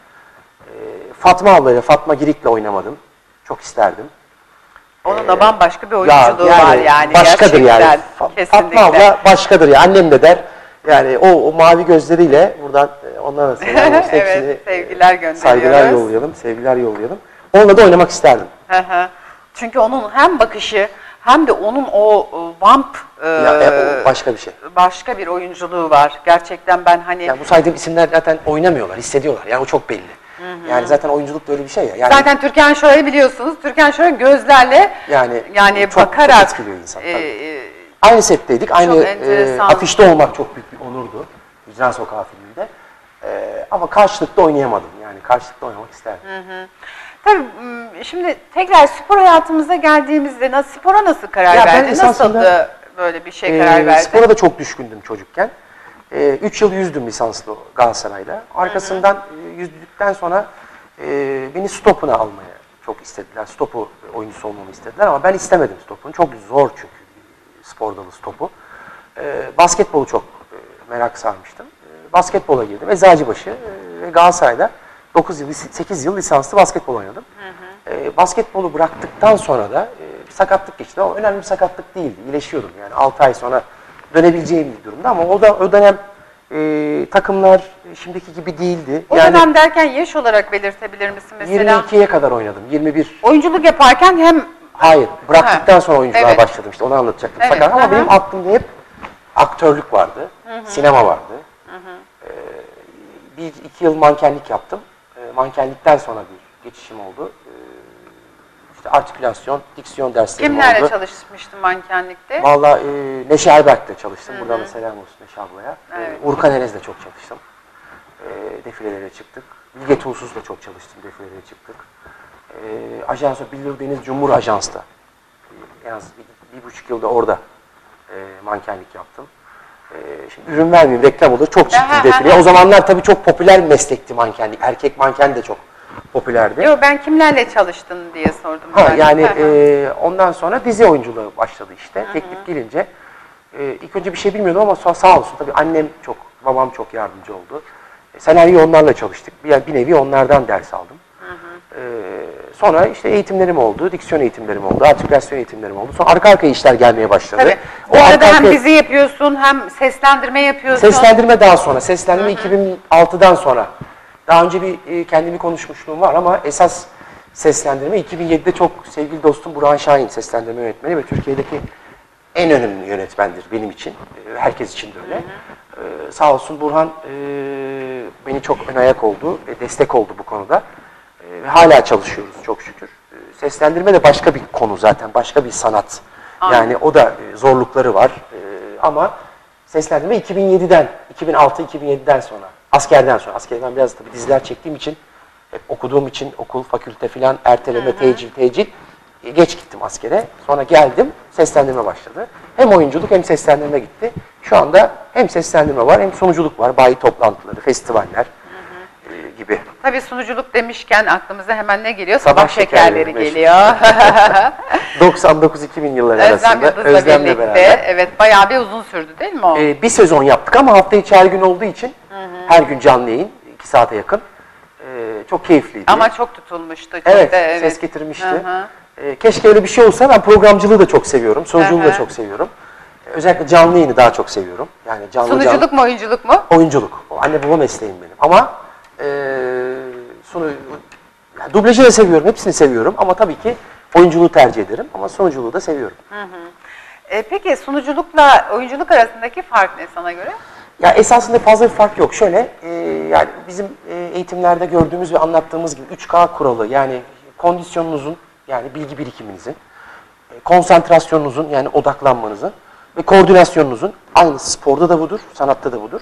E, Fatma ablayla, Fatma Girik'le oynamadım. Çok isterdim. Onun da bambaşka bir oyunculuğu var yani. Başkadır yani. Kesinlikle. Fatma abla başkadır ya. Annem de der. Yani o, o mavi gözleriyle buradan e, onlara selam olsun. Evet, sevgiler gönderiyoruz. Saygılar yollayalım, sevgiler yollayalım. Onunla da oynamak isterdim. Hı hı. Çünkü onun hem bakışı hem de onun o vamp e, Ya, e, başka bir şey. başka bir oyunculuğu var. Gerçekten ben hani Yani bu saydığım isimler zaten oynamıyorlar, hissediyorlar. Yani o çok belli. Yani zaten oyunculuk da öyle bir şey ya. Yani zaten Türkan Şoray'ı biliyorsunuz. Türkan Şoray gözlerle Yani yani çok- çok bakarak etkiliyor insan, e, e, aynı setteydik, aynı e, afişte olmak çok büyük bir onurdu. Vicdan Sokağı filminde. E, ama karşılıklı oynayamadım. Yani karşılıklı oynamak isterdim. tabii şimdi tekrar spor hayatımıza geldiğimizde nasıl spora nasıl karar Ya verdin? Nasıldı böyle bir şey Ee, karar verdin? spora da çok düşkündüm çocukken. 3 yıl yüzdüm lisanslı Galatasaray'la. Arkasından e, yüzdükten sonra e, beni stopuna almaya çok istediler. Stopu oyuncusu olmamı istediler ama ben istemedim stopunu. Çok zor çünkü spor dalı stopu. E, basketbolu çok e, merak sarmıştım. E, basketbola girdim. Eczacıbaşı e, ve Galatasaray'da 9 yıl, 8 yıl lisanslı basketbol oynadım. E, basketbolu bıraktıktan sonra da e, bir sakatlık geçti ama önemli bir sakatlık değildi. İyileşiyordum yani 6 ay sonra dönebileceğim bir durumda ama o da o dönem e, takımlar şimdiki gibi değildi. O yani dönem derken yaş olarak belirtebilir misin mesela? 22'ye kadar oynadım. 21 Oyunculuk yaparken hem Hayır, bıraktıktan Ha, sonra oyunculuğa evet. başladım işte onu anlatacaktım. Evet, Fakat ama aha. benim aklımda hep aktörlük vardı, sinema vardı. Ee, bir iki yıl mankenlik yaptım. Ee, mankenlikten sonra bir geçişim oldu. Ee, işte artikülasyon, diksiyon derslerim Kimlerle oldu. çalışmıştın mankenlikte? Valla e, Neşe Erberk'le çalıştım. Buradan da selam olsun Neşe ablaya. E, Evet. Urkan Enes'le çok çalıştım. E, defilelere çıktık. Bilge Tuğsuz'la çok çalıştım. Defilelere çıktık. E, Ajans Bildir Deniz Cumhur Ajans'ta. E, en az bir, bir buçuk yılda orada e, mankenlik yaptım. E, şimdi ürün vermeyeyim, reklam olur. Çok çıktı defile. O zamanlar tabii çok popüler meslekti mankenlik. Erkek manken de çok popülerdi. Yok ben kimlerle çalıştın diye sordum. Ha, ben. yani Hı hı. e, ondan sonra dizi oyunculuğu başladı işte. Teklif gelince e, ilk önce bir şey bilmiyordum ama sonra sağ olsun tabii annem çok, babam çok yardımcı oldu. E, senaryo onlarla çalıştık. Bir, bir nevi onlardan ders aldım. E, sonra işte eğitimlerim oldu, diksiyon eğitimlerim oldu, artikülasyon eğitimlerim oldu. Sonra arka arkaya işler gelmeye başladı. Tabii. O arada arka hem dizi yapıyorsun hem seslendirme yapıyorsun. Seslendirme daha sonra. Seslendirme 2006'dan sonra. Daha önce bir e, kendimi konuşmuşluğum var ama esas seslendirme 2007'de çok sevgili dostum Burhan Şahin seslendirme yönetmeni ve Türkiye'deki en önemli yönetmendir benim için. E, Herkes için de öyle. E, sağ olsun Burhan e, beni çok ön ayak oldu ve destek oldu bu konuda. E, ve hala çalışıyoruz çok şükür. E, seslendirme de başka bir konu zaten, başka bir sanat. Yani o da e, zorlukları var. E, ama seslendirme 2007'den, 2006-2007'den sonra, askerden sonra. Askerden biraz tabii diziler çektiğim için, hep okuduğum için okul, fakülte filan, erteleme, tecil, tecil. E, Geç gittim askere. Sonra geldim, seslendirme başladı. Hem oyunculuk hem seslendirme gitti. Şu anda hem seslendirme var hem sunuculuk var. Bayi toplantıları, festivaller gibi. Tabii sunuculuk demişken aklımıza hemen ne geliyor? Sabah Sabah, şekerleri şekerleri geliyor. 99-2000 yılları Özlem arasında Özlem'le birlikte. beraber. Evet bayağı bir uzun sürdü değil mi o? Ee, bir sezon yaptık ama hafta içi her gün olduğu için her gün canlı yayın, iki saate yakın. Ee, çok keyifliydi. Ama çok tutulmuştu. Çok evet, da, evet. ses getirmişti. Hı hı. Ee, keşke öyle bir şey olsa. Ben programcılığı da çok seviyorum, sunuculuğu Hı da hı. çok seviyorum. Ee, özellikle canlı yayını daha çok seviyorum. Yani canlı Sunuculuk canlı, mu oyunculuk mu? oyunculuk. O anne baba mesleğim benim. Ama e, sunu, yani dublajı da seviyorum, hepsini seviyorum. Ama tabii ki oyunculuğu tercih ederim. Ama sunuculuğu da seviyorum. E, peki sunuculukla oyunculuk arasındaki fark ne sana göre? Ya esasında fazla bir fark yok. Şöyle, e, yani bizim e, eğitimlerde gördüğümüz ve anlattığımız gibi 3K kuralı yani kondisyonunuzun yani bilgi birikiminizin, e, konsantrasyonunuzun yani odaklanmanızın ve koordinasyonunuzun aynı sporda da budur, sanatta da budur.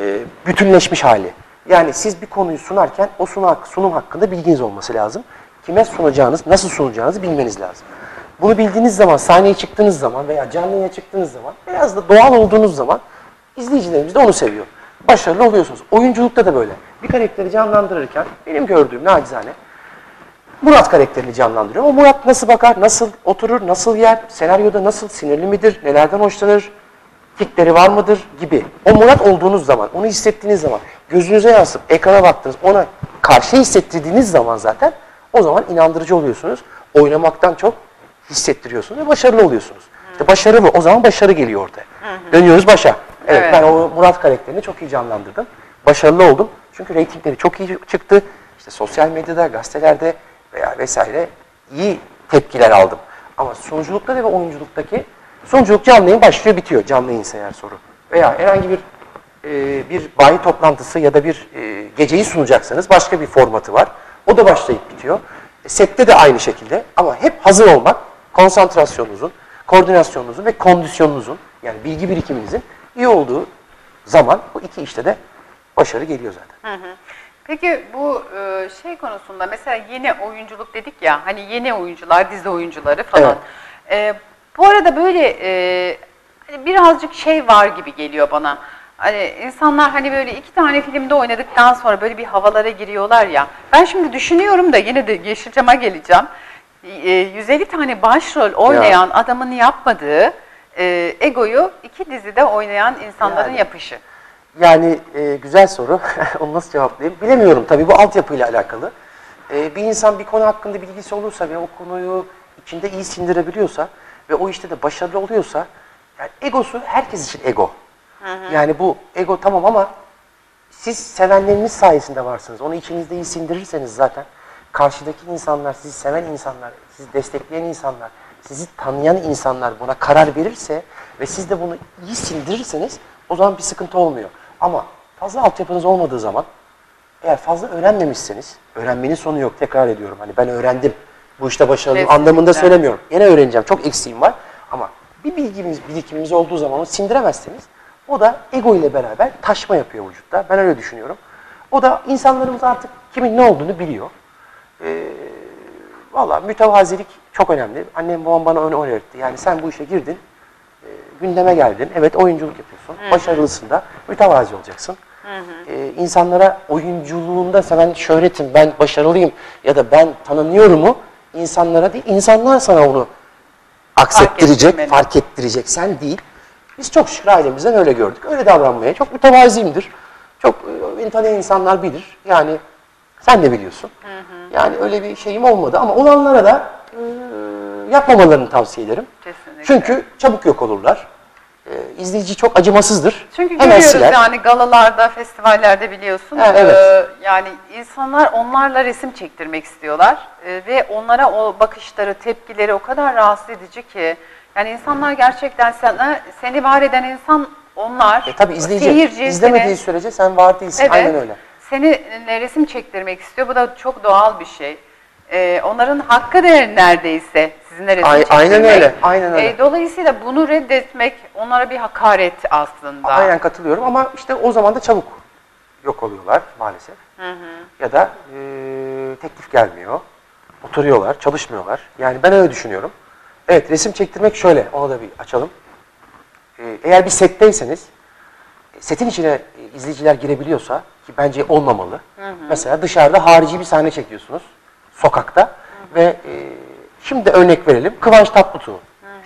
E, bütünleşmiş hali. Yani siz bir konuyu sunarken o sunum, hakkında bilginiz olması lazım. Kime sunacağınız, nasıl sunacağınızı bilmeniz lazım. Bunu bildiğiniz zaman, sahneye çıktığınız zaman veya canlı yayına çıktığınız zaman, biraz da doğal olduğunuz zaman izleyicilerimiz de onu seviyor. Başarılı oluyorsunuz. Oyunculukta da böyle. Bir karakteri canlandırırken benim gördüğüm nacizane Murat karakterini canlandırıyor. O Murat nasıl bakar, nasıl oturur, nasıl yer, senaryoda nasıl sinirli midir, nelerden hoşlanır, tikleri var mıdır gibi. O Murat olduğunuz zaman, onu hissettiğiniz zaman, gözünüze yansıp ekrana baktınız, ona karşı hissettirdiğiniz zaman zaten o zaman inandırıcı oluyorsunuz. Oynamaktan çok hissettiriyorsunuz ve başarılı oluyorsunuz. İşte başarı bu. O zaman başarı geliyor ortaya. Dönüyoruz başa. Evet, Evet. ben o Murat karakterini çok iyi canlandırdım. Başarılı oldum. Çünkü reytingleri çok iyi çıktı. İşte sosyal medyada, gazetelerde veya vesaire iyi tepkiler aldım. Ama sunuculukta ve oyunculuktaki sunuculuk canlı yayın başlıyor bitiyor. Canlı yayınsa eğer soru. Veya herhangi bir e, bir bayi toplantısı ya da bir e, geceyi sunacaksanız başka bir formatı var. O da başlayıp bitiyor. E, sette de aynı şekilde ama hep hazır olmak, konsantrasyonunuzun, koordinasyonunuzun ve kondisyonunuzun yani bilgi birikiminizin iyi olduğu zaman bu iki işte de başarı geliyor zaten. Peki bu e, şey konusunda mesela yeni oyunculuk dedik ya hani yeni oyuncular, dizi oyuncuları falan. E, bu arada böyle e, hani birazcık şey var gibi geliyor bana. Hani insanlar hani böyle iki tane filmde oynadıktan sonra böyle bir havalara giriyorlar ya. Ben şimdi düşünüyorum da yine de Yeşilçam'a geleceğim. E, 150 tane başrol oynayan adamın yapmadığı e, egoyu iki dizide oynayan insanların Yani. yapışı. Yani e, güzel soru. Onu nasıl cevaplayayım? Bilemiyorum tabii bu altyapıyla alakalı. E, bir insan bir konu hakkında bilgisi olursa ve o konuyu içinde iyi sindirebiliyorsa ve o işte de başarılı oluyorsa yani egosu herkes için ego. Yani bu ego tamam ama siz sevenleriniz sayesinde varsınız. Onu içinizde iyi sindirirseniz zaten karşıdaki insanlar, sizi seven insanlar, sizi destekleyen insanlar, sizi tanıyan insanlar buna karar verirse ve siz de bunu iyi sindirirseniz o zaman bir sıkıntı olmuyor. Ama fazla altyapınız olmadığı zaman Eğer fazla öğrenmemişseniz, öğrenmenin sonu yok. Tekrar ediyorum. Hani ben öğrendim. Bu işte başarılıyım Kesinlikle. anlamında söylemiyorum. Yine öğreneceğim. Çok eksiğim var. Ama bir bilgimiz, birikimimiz olduğu zaman onu sindiremezseniz o da ego ile beraber taşma yapıyor vücutta. Ben öyle düşünüyorum. O da insanlarımız artık kimin ne olduğunu biliyor. Ee, Valla mütevazilik çok önemli. Annem babam bana onu öğretti. Yani sen bu işe girdin, e, gündeme geldin. Evet oyunculuk yapıyorsun. Başarılısın da mütevazi olacaksın. Ee, insanlara oyunculuğunda sen ben şöhretim, ben başarılıyım ya da ben tanınıyorumu insanlara değil, insanlar sana onu aksettirecek, ettirmeli. fark ettirecek. Sen değil. Biz çok şükür ailemizden öyle gördük. Öyle davranmaya çok mütevaziyimdir. Çok beni tanıyan insanlar bilir. Yani sen de biliyorsun. Yani öyle bir şeyim olmadı ama olanlara da e, yapmamalarını tavsiye ederim. Kesinlikle. Çünkü çabuk yok olurlar. E, izleyici çok acımasızdır. Çünkü Hemen görüyoruz siler. yani galalarda, festivallerde biliyorsun. Ha, evet. e, yani insanlar onlarla resim çektirmek istiyorlar. E, ve onlara o bakışları, tepkileri o kadar rahatsız edici ki. Yani insanlar gerçekten sana, seni var eden insan onlar. E, tabii izleyici Seyirci izlemediği seni- sürece sen var değilsin. Evet. Aynen öyle. Seninle resim çektirmek istiyor. Bu da çok doğal bir şey. Ee, onların hakkı değer neredeyse resim Ay- çektirmek. aynen öyle, aynen öyle. Ee, dolayısıyla bunu reddetmek onlara bir hakaret aslında. Aynen katılıyorum ama işte o zaman da çabuk yok oluyorlar maalesef. Ya da e, teklif gelmiyor. Oturuyorlar, çalışmıyorlar. Yani ben öyle düşünüyorum. Evet resim çektirmek şöyle, onu da bir açalım. E, eğer bir setteyseniz, setin içine e, izleyiciler girebiliyorsa, ki bence olmamalı. Mesela dışarıda harici bir sahne çekiyorsunuz, sokakta ve e, şimdi örnek verelim, Kıvanç Tatlıtuğ.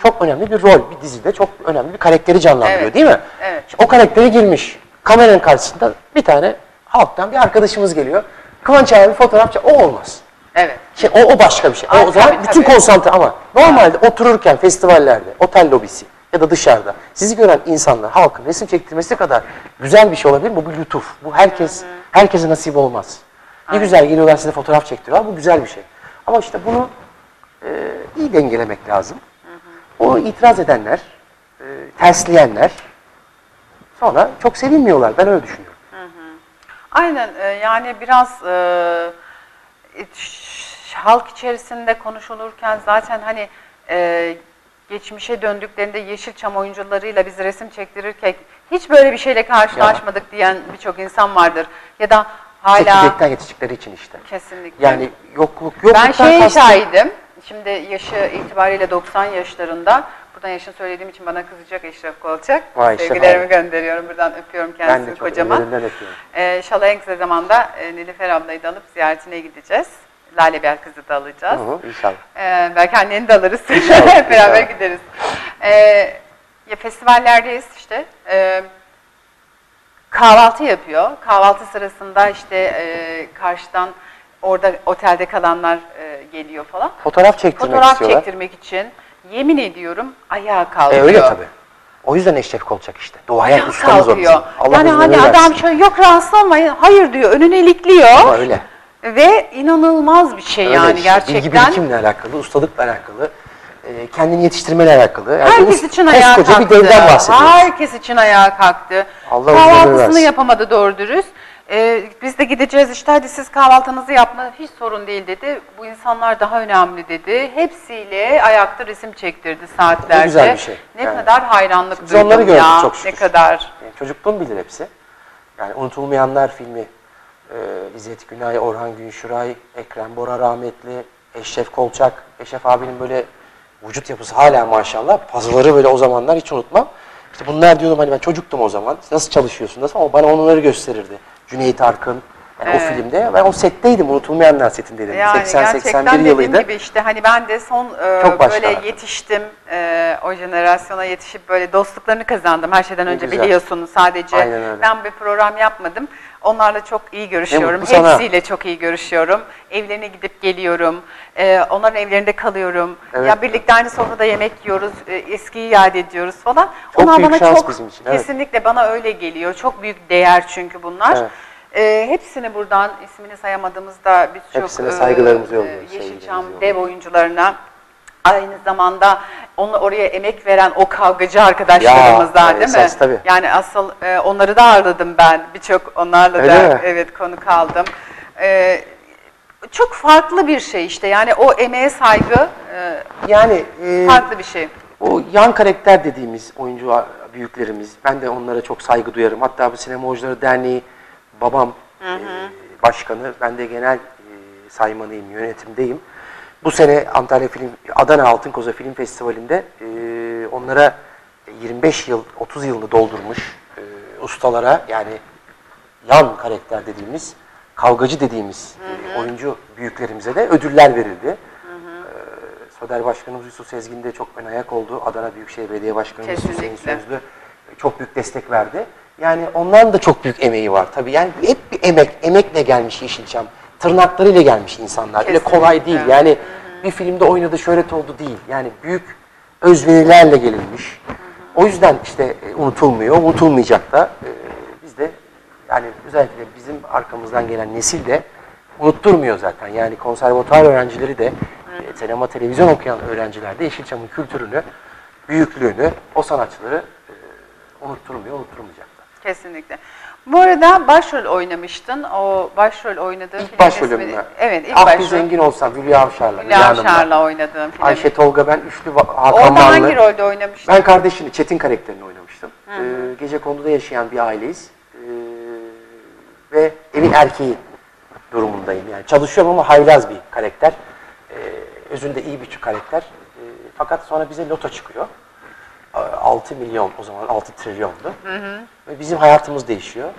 Çok önemli bir rol, bir dizide çok önemli bir karakteri canlandırıyor Evet. değil mi? Evet. İşte o karaktere girmiş. Kameranın karşısında bir tane halktan bir arkadaşımız geliyor. Kıvanç abi fotoğraf çek- o olmaz. Evet. Şey, o, o başka bir şey. Ay, o, zaman tabii, bütün tabii. konsantre ama normalde otururken festivallerde, otel lobisi ya da dışarıda sizi gören insanlar, halkın resim çektirmesi kadar güzel bir şey olabilir mi? Bu bir lütuf. Bu herkes, herkese nasip olmaz. Ne güzel geliyorlar size fotoğraf çektiriyorlar. Bu güzel bir şey. Ama işte bunu e, iyi dengelemek lazım. O itiraz edenler, e, tersleyenler sonra çok sevinmiyorlar. Ben öyle düşünüyorum. Aynen e, yani biraz e, halk içerisinde konuşulurken zaten hani e, geçmişe döndüklerinde Yeşilçam oyuncularıyla biz resim çektirirken hiç böyle bir şeyle karşılaşmadık diyen birçok insan vardır. Ya da hala Çekirdekten yetiştikleri için işte. kesinlikle. Yani yokluk, yokluktan Ben şeye kastım- şahidim. Şimdi yaşı itibariyle 90 yaşlarında. Buradan yaşını söylediğim için bana kızacak Eşref Kolçak. Vay Sevgilerimi abi. gönderiyorum. Buradan öpüyorum Ben kendisini de çok kocaman. öpüyorum. Ee, inşallah en kısa zamanda e, Nilüfer ablayı da alıp ziyaretine gideceğiz. Lale Bel kızı da alacağız. Hı hı, inşallah. Ee, belki anneni de alırız. İnşallah, Hep beraber inşallah. gideriz. Ee, ya festivallerdeyiz işte. Ee, kahvaltı yapıyor. Kahvaltı sırasında işte e, karşıdan orada otelde kalanlar e, geliyor falan. Fotoğraf çektirmek Fotoğraf istiyorlar. çektirmek için yemin ediyorum ayağa E kalkıyor. öyle tabii. O yüzden Eşref Kolçak işte. Doğaya Ayağa ustamız kalkıyor. Allah yani hani adam şöyle yok rahatsız olmayın. Hayır diyor. Önüne ilikliyor. Ama öyle. Ve inanılmaz bir şey Öyle yani işte. gerçekten. Bilgi birikimle alakalı, ustalıkla alakalı, e, kendini yetiştirmeyle alakalı. Yani Herkes için ayağa kalktı. bir devden bahsediyoruz. Herkes için ayağa kalktı. Allah Kahvaltısını yapamadı doğru dürüst. Ee, biz de gideceğiz işte hadi siz kahvaltınızı yapma hiç sorun değil dedi. Bu insanlar daha önemli dedi. Hepsiyle ayakta resim çektirdi saatlerce. Ne güzel bir şey. Ne Yani. kadar hayranlık Biz onları duydum gördük ya. çok şükür. Ne kadar. Yani çocukluğum bilir hepsi. Yani Unutulmayanlar filmi, e, İzzet Günay, Orhan Günşuray, Ekrem Bora rahmetli, Eşref Kolçak, Eşref abinin böyle vücut yapısı hala maşallah. Pazıları böyle o zamanlar hiç unutmam. İşte bunlar diyordum hani ben çocuktum o zaman. Nasıl çalışıyorsun nasıl ama bana onları gösterirdi. Cüneyt Arkın. Yani Evet. o filmde ben o setteydim. Unutulmayanlar setindeydim. Yani 80-81 gerçekten dediğim yılıydı. gibi işte hani ben de son e, Çok başka. böyle yetiştim. E, o jenerasyona yetişip böyle dostluklarını kazandım. Her şeyden Ne önce güzel. biliyorsunuz sadece ben bir program yapmadım. Onlarla çok iyi görüşüyorum. sana. Hepsiyle çok iyi görüşüyorum. Evlerine gidip geliyorum. E, onların evlerinde kalıyorum. Evet. Ya birlikte aynı sofrada yemek yiyoruz. E, eskiyi yad ediyoruz falan. Çok Onlar büyük bana şans çok bizim için, evet. kesinlikle bana öyle geliyor. Çok büyük değer çünkü bunlar. Evet. E, hepsini buradan ismini sayamadığımızda birçok Hepsine saygılarımızı e, yolluyoruz, Yeşilçam sevgilerimizi dev oyuncularına aynı zamanda onu oraya emek veren o kavgacı arkadaşlarımızdan Ya, değil mi? esas tabii. Yani asıl e, onları da ağırladım ben. Birçok onlarla Öyle da mi? evet konu kaldım. E, çok farklı bir şey işte. Yani o emeğe saygı e, Yani e, farklı bir şey. o yan karakter dediğimiz oyuncu büyüklerimiz, ben de onlara çok saygı duyarım. Hatta bu Sinema Oyuncuları Derneği babam e, başkanı, ben de genel e, saymanıyım, yönetimdeyim. Bu sene Antalya Film, Adana Altın Koza Film Festivali'nde e, onlara 25 yıl, 30 yılını doldurmuş e, ustalara yani yan karakter dediğimiz, kavgacı dediğimiz e, oyuncu büyüklerimize de ödüller verildi. Soder Başkanımız Yusuf Sezgin de çok ön ayak oldu. Adana Büyükşehir Belediye Başkanımız Hüseyin. Sözlü çok büyük destek verdi. Yani onların da çok büyük emeği var tabii. Yani hep bir emek, emekle gelmiş Yeşilçam. Tırnaklarıyla gelmiş insanlar. Öyle Kesinlikle. kolay değil. Yani bir filmde oynadı şöhret oldu değil. Yani büyük özverilerle gelinmiş. O yüzden işte e, unutulmuyor, unutulmayacak da. E, Biz de yani özellikle bizim arkamızdan gelen nesil de unutturmuyor zaten. Yani konservatuar öğrencileri de, e, sinema, televizyon okuyan öğrenciler de Yeşilçam'ın kültürünü, büyüklüğünü, o sanatçıları unutturmuyor, unutturmayacak. Kesinlikle. Bu arada başrol oynamıştın. O başrol oynadığın İlk başrolüm ben. Evet, ilk ah bir başrol. zengin olsam Hülya Avşar'la. Hülya. Avşar'la oynadığın film. Ayşe Tolga ben üçlü Hakan Orada hangi rolde oynamıştın? Ben kardeşini, Çetin karakterini oynamıştım. Ee, gece konuda yaşayan bir aileyiz. Ee, ve evin erkeği durumundayım. Yani çalışıyorum ama haylaz bir karakter. Ee, özünde iyi bir karakter. Ee, fakat sonra bize loto çıkıyor. Ee, 6 milyon o zaman 6 trilyondu. Ve bizim hayatımız değişiyor.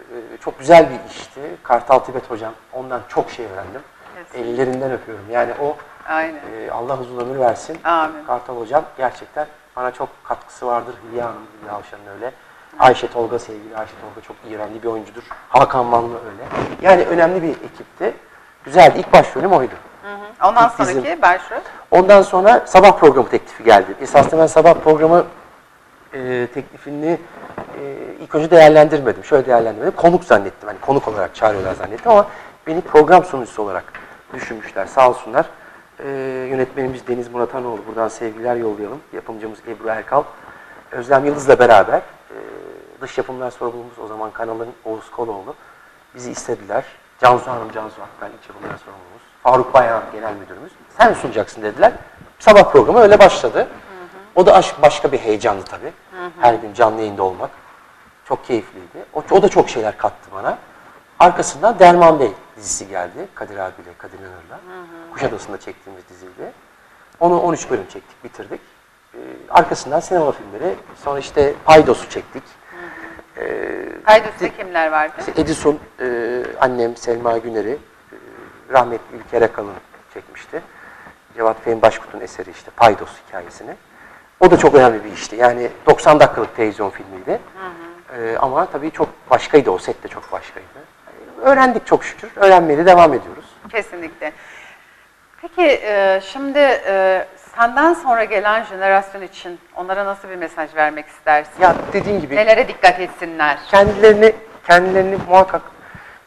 Ee, çok güzel bir işti. Kartal Tibet hocam ondan çok şey öğrendim. Kesinlikle. Ellerinden öpüyorum. Yani o Aynen. ee, Allah uzun ömür versin. Amin. Kartal Hocam gerçekten bana çok katkısı vardır. Hülya Hanım, Hülya Avşar'ın öyle. Ayşe Tolga sevgili Ayşe Tolga çok iğrenli bir oyuncudur. Hakan Manlı öyle. Yani önemli bir ekipti. Güzeldi. İlk başrolüm oydu. Ondan İlk bizim- sonraki başrol. Ondan sonra sabah programı teklifi geldi. Esasında ben sabah programı e, teklifini e, ilk önce değerlendirmedim. Şöyle değerlendirmedim. Konuk zannettim. Hani konuk olarak çağırıyorlar zannettim ama beni program sunucusu olarak düşünmüşler. Sağ olsunlar. E, yönetmenimiz Deniz Murat Hanoğlu. Buradan sevgiler yollayalım. Yapımcımız Ebru Erkal. Özlem Yıldız'la beraber e, dış yapımlar sorumlumuz o zaman kanalın Oğuz Koloğlu. Bizi istediler. Cansu Hanım, Cansu Akbel iç yapımlar sorumlumuz. Faruk Bayhan genel müdürümüz. Sen sunacaksın dediler. Sabah programı öyle başladı. O da aşk başka bir heyecandı tabii. Her gün canlı yayında olmak. Çok keyifliydi. O, o da çok şeyler kattı bana. Arkasından Derman Bey dizisi geldi. Kadir abiyle, Kadir İnanır'la. Kuşadası'nda çektiğimiz diziydi. Onu 13 bölüm çektik, bitirdik. Ee, arkasından sinema filmleri, sonra işte Paydos'u çektik. Kaydüstte kimler vardı? işte Edison, e, annem Selma Güner'i, e, rahmetli İlker Akalın çekmişti. Cevat Fehmi Başkut'un eseri işte Paydos hikayesini. O da çok önemli bir işti. Yani 90 dakikalık televizyon filmiydi. E, ama tabii çok başkaydı o set de çok başkaydı. E, öğrendik çok şükür. Öğrenmeye de devam ediyoruz. Kesinlikle. Peki e, şimdi e, senden sonra gelen jenerasyon için onlara nasıl bir mesaj vermek istersin? Ya dediğim gibi Nelere dikkat etsinler? kendilerini kendilerini muhakkak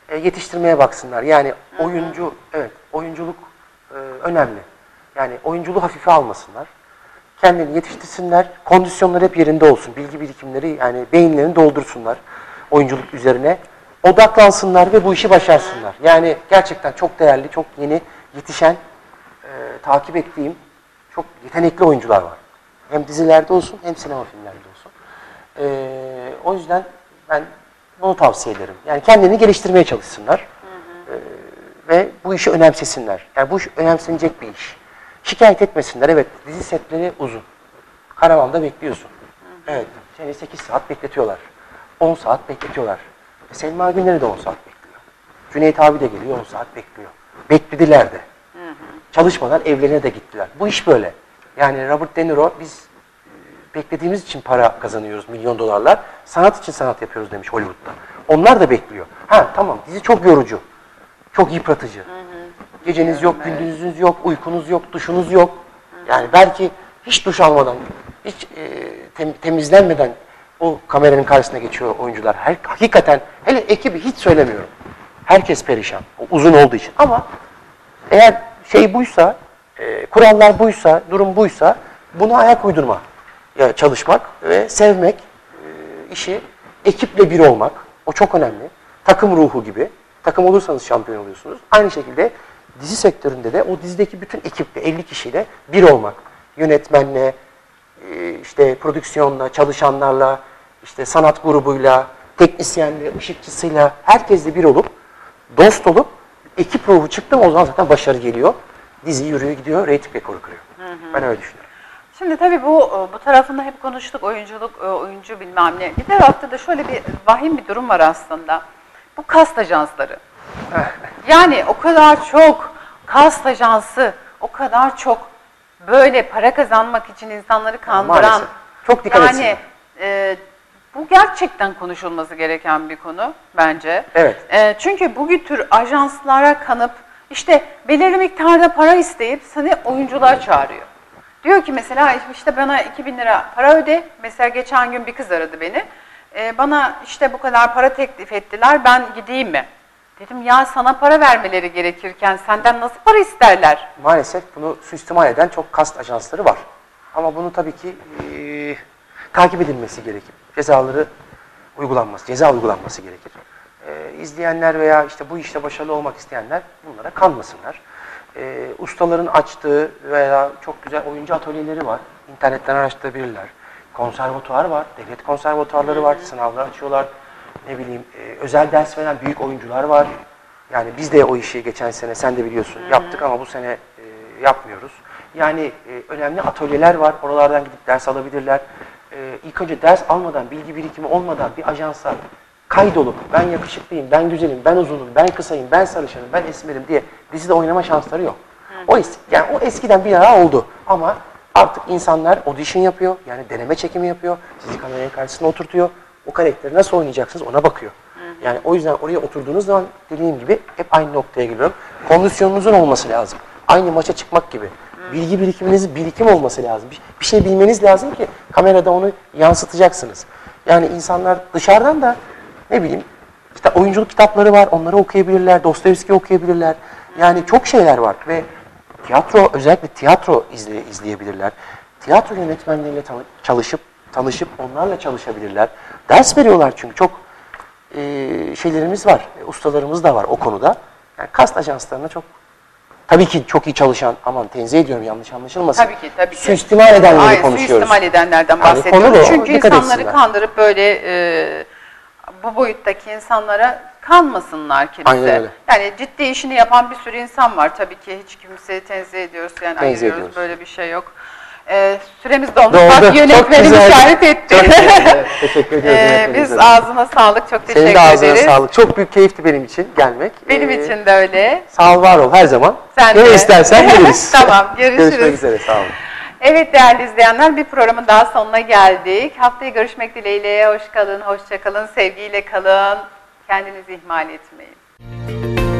e, yetiştirmeye baksınlar. Yani oyuncu evet oyunculuk e, önemli. Yani oyunculuğu hafife almasınlar. Kendini yetiştirsinler. Kondisyonları hep yerinde olsun. Bilgi birikimleri yani beyinlerini doldursunlar oyunculuk üzerine. Odaklansınlar ve bu işi başarsınlar. Yani gerçekten çok değerli, çok yeni yetişen e, takip ettiğim çok yetenekli oyuncular var. Hem dizilerde olsun hem sinema filmlerinde olsun. Ee, o yüzden ben bunu tavsiye ederim. Yani kendini geliştirmeye çalışsınlar. Ee, ve bu işi önemsesinler. Yani bu iş önemsenecek bir iş. Şikayet etmesinler. Evet dizi setleri uzun. Karavanda bekliyorsun. Evet seni 8 saat bekletiyorlar. 10 saat bekletiyorlar. E, Selma Günler'i de 10 saat bekliyor. Cüneyt abi de geliyor 10 saat bekliyor. Beklediler de. Çalışmadan evlerine de gittiler. Bu iş böyle. Yani Robert De Niro biz e, beklediğimiz için para kazanıyoruz milyon dolarlar. Sanat için sanat yapıyoruz demiş Hollywood'da. Onlar da bekliyor. Ha tamam dizi çok yorucu. Çok yıpratıcı. Geceniz yok, gündüzünüz yok, uykunuz yok, duşunuz yok. Yani belki hiç duş almadan, hiç e, tem- temizlenmeden o kameranın karşısına geçiyor oyuncular. Her, hakikaten hele ekibi hiç söylemiyorum. Herkes perişan. O uzun olduğu için. Ama eğer şey buysa, e, kurallar buysa, durum buysa buna ayak uydurma ya çalışmak ve sevmek, e, işi ekiple bir olmak. O çok önemli. Takım ruhu gibi. Takım olursanız şampiyon oluyorsunuz. Aynı şekilde dizi sektöründe de o dizideki bütün ekiple, 50 kişiyle bir olmak. Yönetmenle, e, işte prodüksiyonla, çalışanlarla, işte sanat grubuyla, teknisyenle, ışıkçısıyla, herkesle bir olup, dost olup, ekip ruhu çıktı mı o zaman zaten başarı geliyor. Dizi yürüyor gidiyor, reyting rekoru kırıyor. Ben öyle düşünüyorum. Şimdi tabii bu e, bu tarafında hep konuştuk oyunculuk, e, oyuncu bilmem ne. Bir tarafta da şöyle bir vahim bir durum var aslında. Bu kast ajansları. Yani o kadar çok kast ajansı, o kadar çok böyle para kazanmak için insanları kandıran. Maalesef. Çok dikkat yani, etsinler. e, bu gerçekten konuşulması gereken bir konu bence. Evet. E, çünkü bu tür ajanslara kanıp işte belirli miktarda para isteyip seni oyunculuğa çağırıyor. Diyor ki mesela işte bana 2000 lira para öde. Mesela geçen gün bir kız aradı beni. E, bana işte bu kadar para teklif ettiler ben gideyim mi? Dedim ya sana para vermeleri gerekirken senden nasıl para isterler? Maalesef bunu suistimal eden çok kast ajansları var. Ama bunu tabii ki eee, takip edilmesi gerekir. Cezaları uygulanması, ceza uygulanması gerekir. Eee izleyenler veya işte bu işte başarılı olmak isteyenler bunlara kanmasınlar. Eee, ustaların açtığı veya çok güzel oyuncu atölyeleri var. İnternetten araştırabilirler. Konservatuvar var, devlet konservatuvarları var, sınavlar açıyorlar. Ne bileyim, eee, özel ders veren büyük oyuncular var. Yani biz de o işi geçen sene, sen de biliyorsun, yaptık ama bu sene eee, yapmıyoruz. Yani eee, önemli atölyeler var, oralardan gidip ders alabilirler. Eee ilk önce ders almadan, bilgi birikimi olmadan bir ajansa kaydolup ben yakışıklıyım, ben güzelim, ben uzunum, ben kısayım, ben sarışınım, ben esmerim diye dizide oynama şansları yok. O es yani o eskiden bir ara oldu ama artık insanlar audition yapıyor, yani deneme çekimi yapıyor, sizi kameranın karşısına oturtuyor, o karakteri nasıl oynayacaksınız ona bakıyor. Yani o yüzden oraya oturduğunuz zaman dediğim gibi hep aynı noktaya geliyorum. Kondisyonunuzun olması lazım. Aynı maça çıkmak gibi. Bilgi birikiminizin birikim olması lazım. Bir, bir şey bilmeniz lazım ki kamerada onu yansıtacaksınız. Yani insanlar dışarıdan da ne bileyim işte oyunculuk kitapları var. Onları okuyabilirler. Dostoyevski okuyabilirler. Yani çok şeyler var ve tiyatro özellikle tiyatro izle, izleyebilirler. Tiyatro yönetmenleriyle tanı- çalışıp tanışıp onlarla çalışabilirler. Ders veriyorlar çünkü çok e, şeylerimiz var. e, Ustalarımız da var o konuda. Yani kast ajanslarına çok tabii ki çok iyi çalışan aman tenzih ediyorum yanlış anlaşılmasın. Tabii ki tabii ki. Suistimal edenleri Hayır, konuşuyoruz. Suistimal edenlerden Yani bahsediyoruz. Çünkü dikkat insanları etsinler. kandırıp böyle e, bu boyuttaki insanlara kanmasınlar kimse. Yani ciddi işini yapan bir sürü insan var tabii ki hiç kimseyi tenzih ediyoruz yani Tenzih ayırıyoruz ediyoruz. böyle bir şey yok. E, süremiz dolmuş. Doldu. Bak yönetmenim işaret etti. Çok güzel. Teşekkür ediyoruz E, yönetmenimize biz de. ağzına sağlık çok teşekkür Senin de ağzına ederiz. sağlık. Çok büyük keyifti benim için gelmek. Benim Ee, için de öyle. Sağ ol, var ol her zaman. Sen ne de. istersen geliriz. Tamam, görüşürüz. Görüşmek üzere, sağ olun. Evet değerli izleyenler bir programın daha sonuna geldik. Haftaya görüşmek dileğiyle. Hoş kalın, hoşça kalın, sevgiyle kalın. Kendinizi ihmal etmeyin.